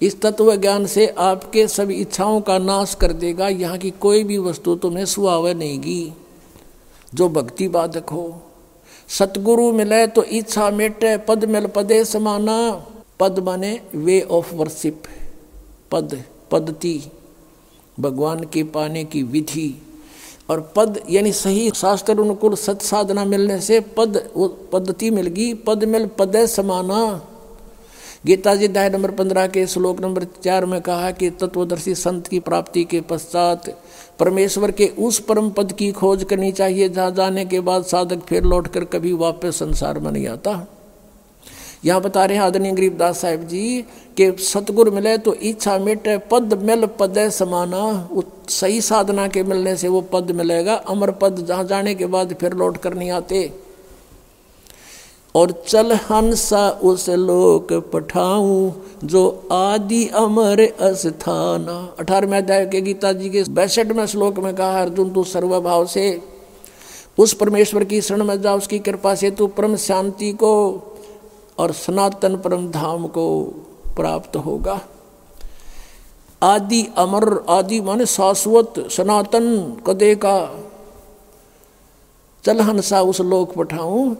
इस तत्व ज्ञान से आपके सभी इच्छाओं का नाश कर देगा, यहाँ की कोई भी वस्तु तुम्हें सुहावे नहींगी जो भक्ति बाधक हो। सतगुरु मिले तो इच्छा मेटे, पद मिल पदे समाना। पद माने वे ऑफ़ वर्शिप पद, पद्धति। भगवान के पाने की विधि। और पद यानी सही शास्त्र अनुकूल सत साधना मिलने से पद, वो पद्धति मिल गई पद मिल पदे समाना। गीता जी नंबर पंद्रह के श्लोक नंबर चार में कहा कि तत्वदर्शी संत की प्राप्ति के पश्चात परमेश्वर के उस परम पद की खोज करनी चाहिए, जहाँ जाने के बाद साधक फिर लौटकर कभी वापस संसार में नहीं आता। यहाँ बता रहे हैं आदरणीय गरीबदास साहेब जी, के सतगुर मिले तो इच्छा मिट, पद मिल, पद समाना। सही साधना के मिलने से वो पद मिलेगा। अमर पद जहाँ जाने के बाद फिर लौट कर नहीं आते। और चल हंसा उस लोक पठाऊं, जो आदि अमर अस्थाना। अठारहवें अध्याय के गीता जी के बैसठवें श्लोक में कहा, अर्जुन, तू सर्वभाव से, उस परमेश्वर की शरण में जा, उसकी कृपा से तू परम शांति को और सनातन परम धाम को प्राप्त होगा। आदि अमर, आदि माने शाश्वत, सनातन, कदे का? चल हंसा उस लोक पठाऊं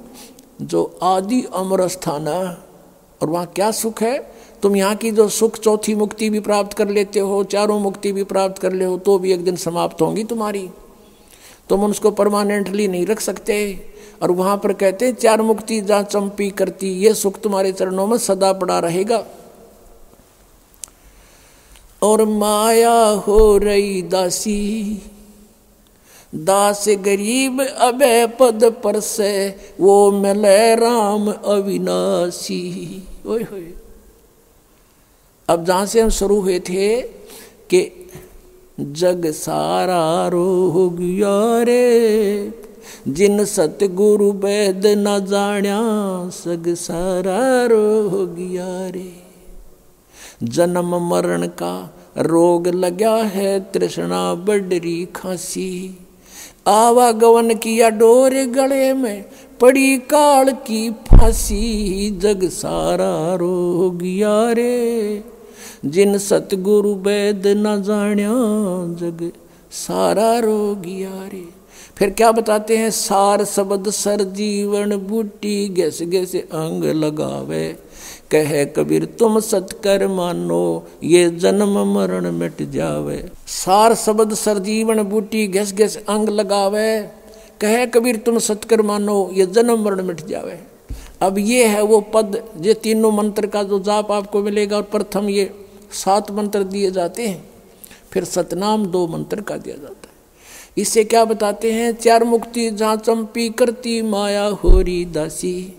जो आदि अमर स्थान और वहाँ क्या सुख है? तुम यहाँ की जो सुख चौथी मुक्ति भी प्राप्त कर लेते हो, चारों मुक्ति भी प्राप्त कर ले हो तो भी एक दिन समाप्त होंगी तुम्हारी। तुम उसको परमानेंटली नहीं रख सकते। और वहाँ पर कहते, चार मुक्ति जहाँ चंपी करती, ये सुख तुम्हारे चरणों में सदा पड़ा रहेगा। और माया हो रही दासी दास गरीब अभय पद पर से वो मिले राम अविनाशी। होए। अब जहाँ से हम शुरू हुए थे कि जग सारा रो रे, जिन सतगुरु वैद न जाण्या, सग सारा रो गया रे। जन्म मरण का रोग लगा है, तृष्णा बडरी खांसी। आवागवन किया डोर गले में, पड़ी काल की फांसी, जग सारा रो गया रे। जिन सतगुरु वैद न जाण्या, जग सारा रो गया रे। फिर क्या बताते हैं, सार शब्द सर जीवन बूटी गैस गैस अंग लगावे। कहे कबीर, तुम सतकर मानो, ये जन्म मरण मिट जावे। सार शब्द सरजीवन बूटी घस घस अंग लगावे। कहे कबीर, तुम सतकर मानो, ये जन्म मरण मिट जावे। अब ये है वो पद ये तीनों मंत्र का जो जाप आपको मिलेगा और प्रथम ये सात मंत्र दिए जाते हैं। फिर सतनाम दो मंत्र का दिया जाता है। इससे क्या बताते हैं? चार मुक्ति जहाँ चंपी करती माया होरी दासी।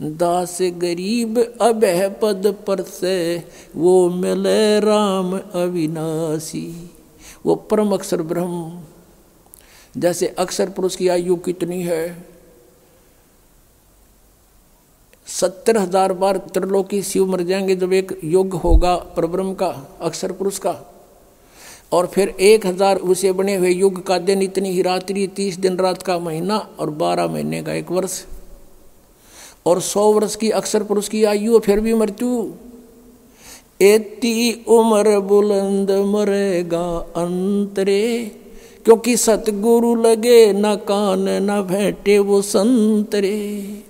दास गरीब अभय पद पर से वो मिले राम अविनाशी। वो परम अक्षर ब्रह्म। जैसे अक्षर पुरुष की आयु कितनी है? सत्तर हज़ार बार त्रिलोकी शिव मर जाएँगे जब एक युग होगा परब्रह्म का, अक्षर पुरुष का। और फिर एक हज़ार उसे बने हुए युग का दिन इतनी ही रात्रि, तीस दिन रात का महीना और बारह महीने का एक वर्ष। और सौ वर्ष की अक्सर पुरुष की आयु फिर भी मृत्यु। एती उम्र बुलंद मरेगा अंतरे, क्योंकि सतगुरु लगे न कान, न भेटे वो संतरे।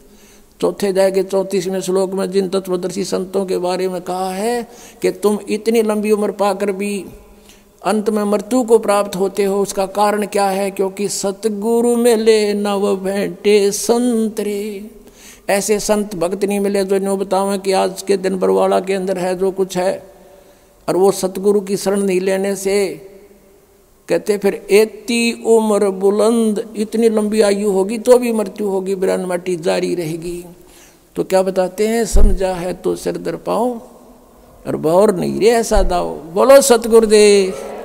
चौथे जाए के चौंतीसवें श्लोक में जिन तत्वदर्शी संतों के बारे में कहा है कि तुम इतनी लंबी उम्र पाकर भी अंत में मृत्यु को प्राप्त होते हो, उसका कारण क्या है? क्योंकि सतगुरु में ले नव भेंटे संतरे। ऐसे संत भक्त नहीं मिले जो नो बताओ कि आज के दिन बरवाड़ा के अंदर है जो कुछ है। और वो सतगुरु की शरण नहीं लेने से कहते फिर, एती उम्र बुलंद, इतनी लंबी आयु होगी तो भी मृत्यु होगी, बिरान माटी जारी रहेगी। तो क्या बताते हैं, समझा है तो सिर दर पाओ और बौर नहीं रे ऐसा दाओ। बोलो, सतगुरुदेव।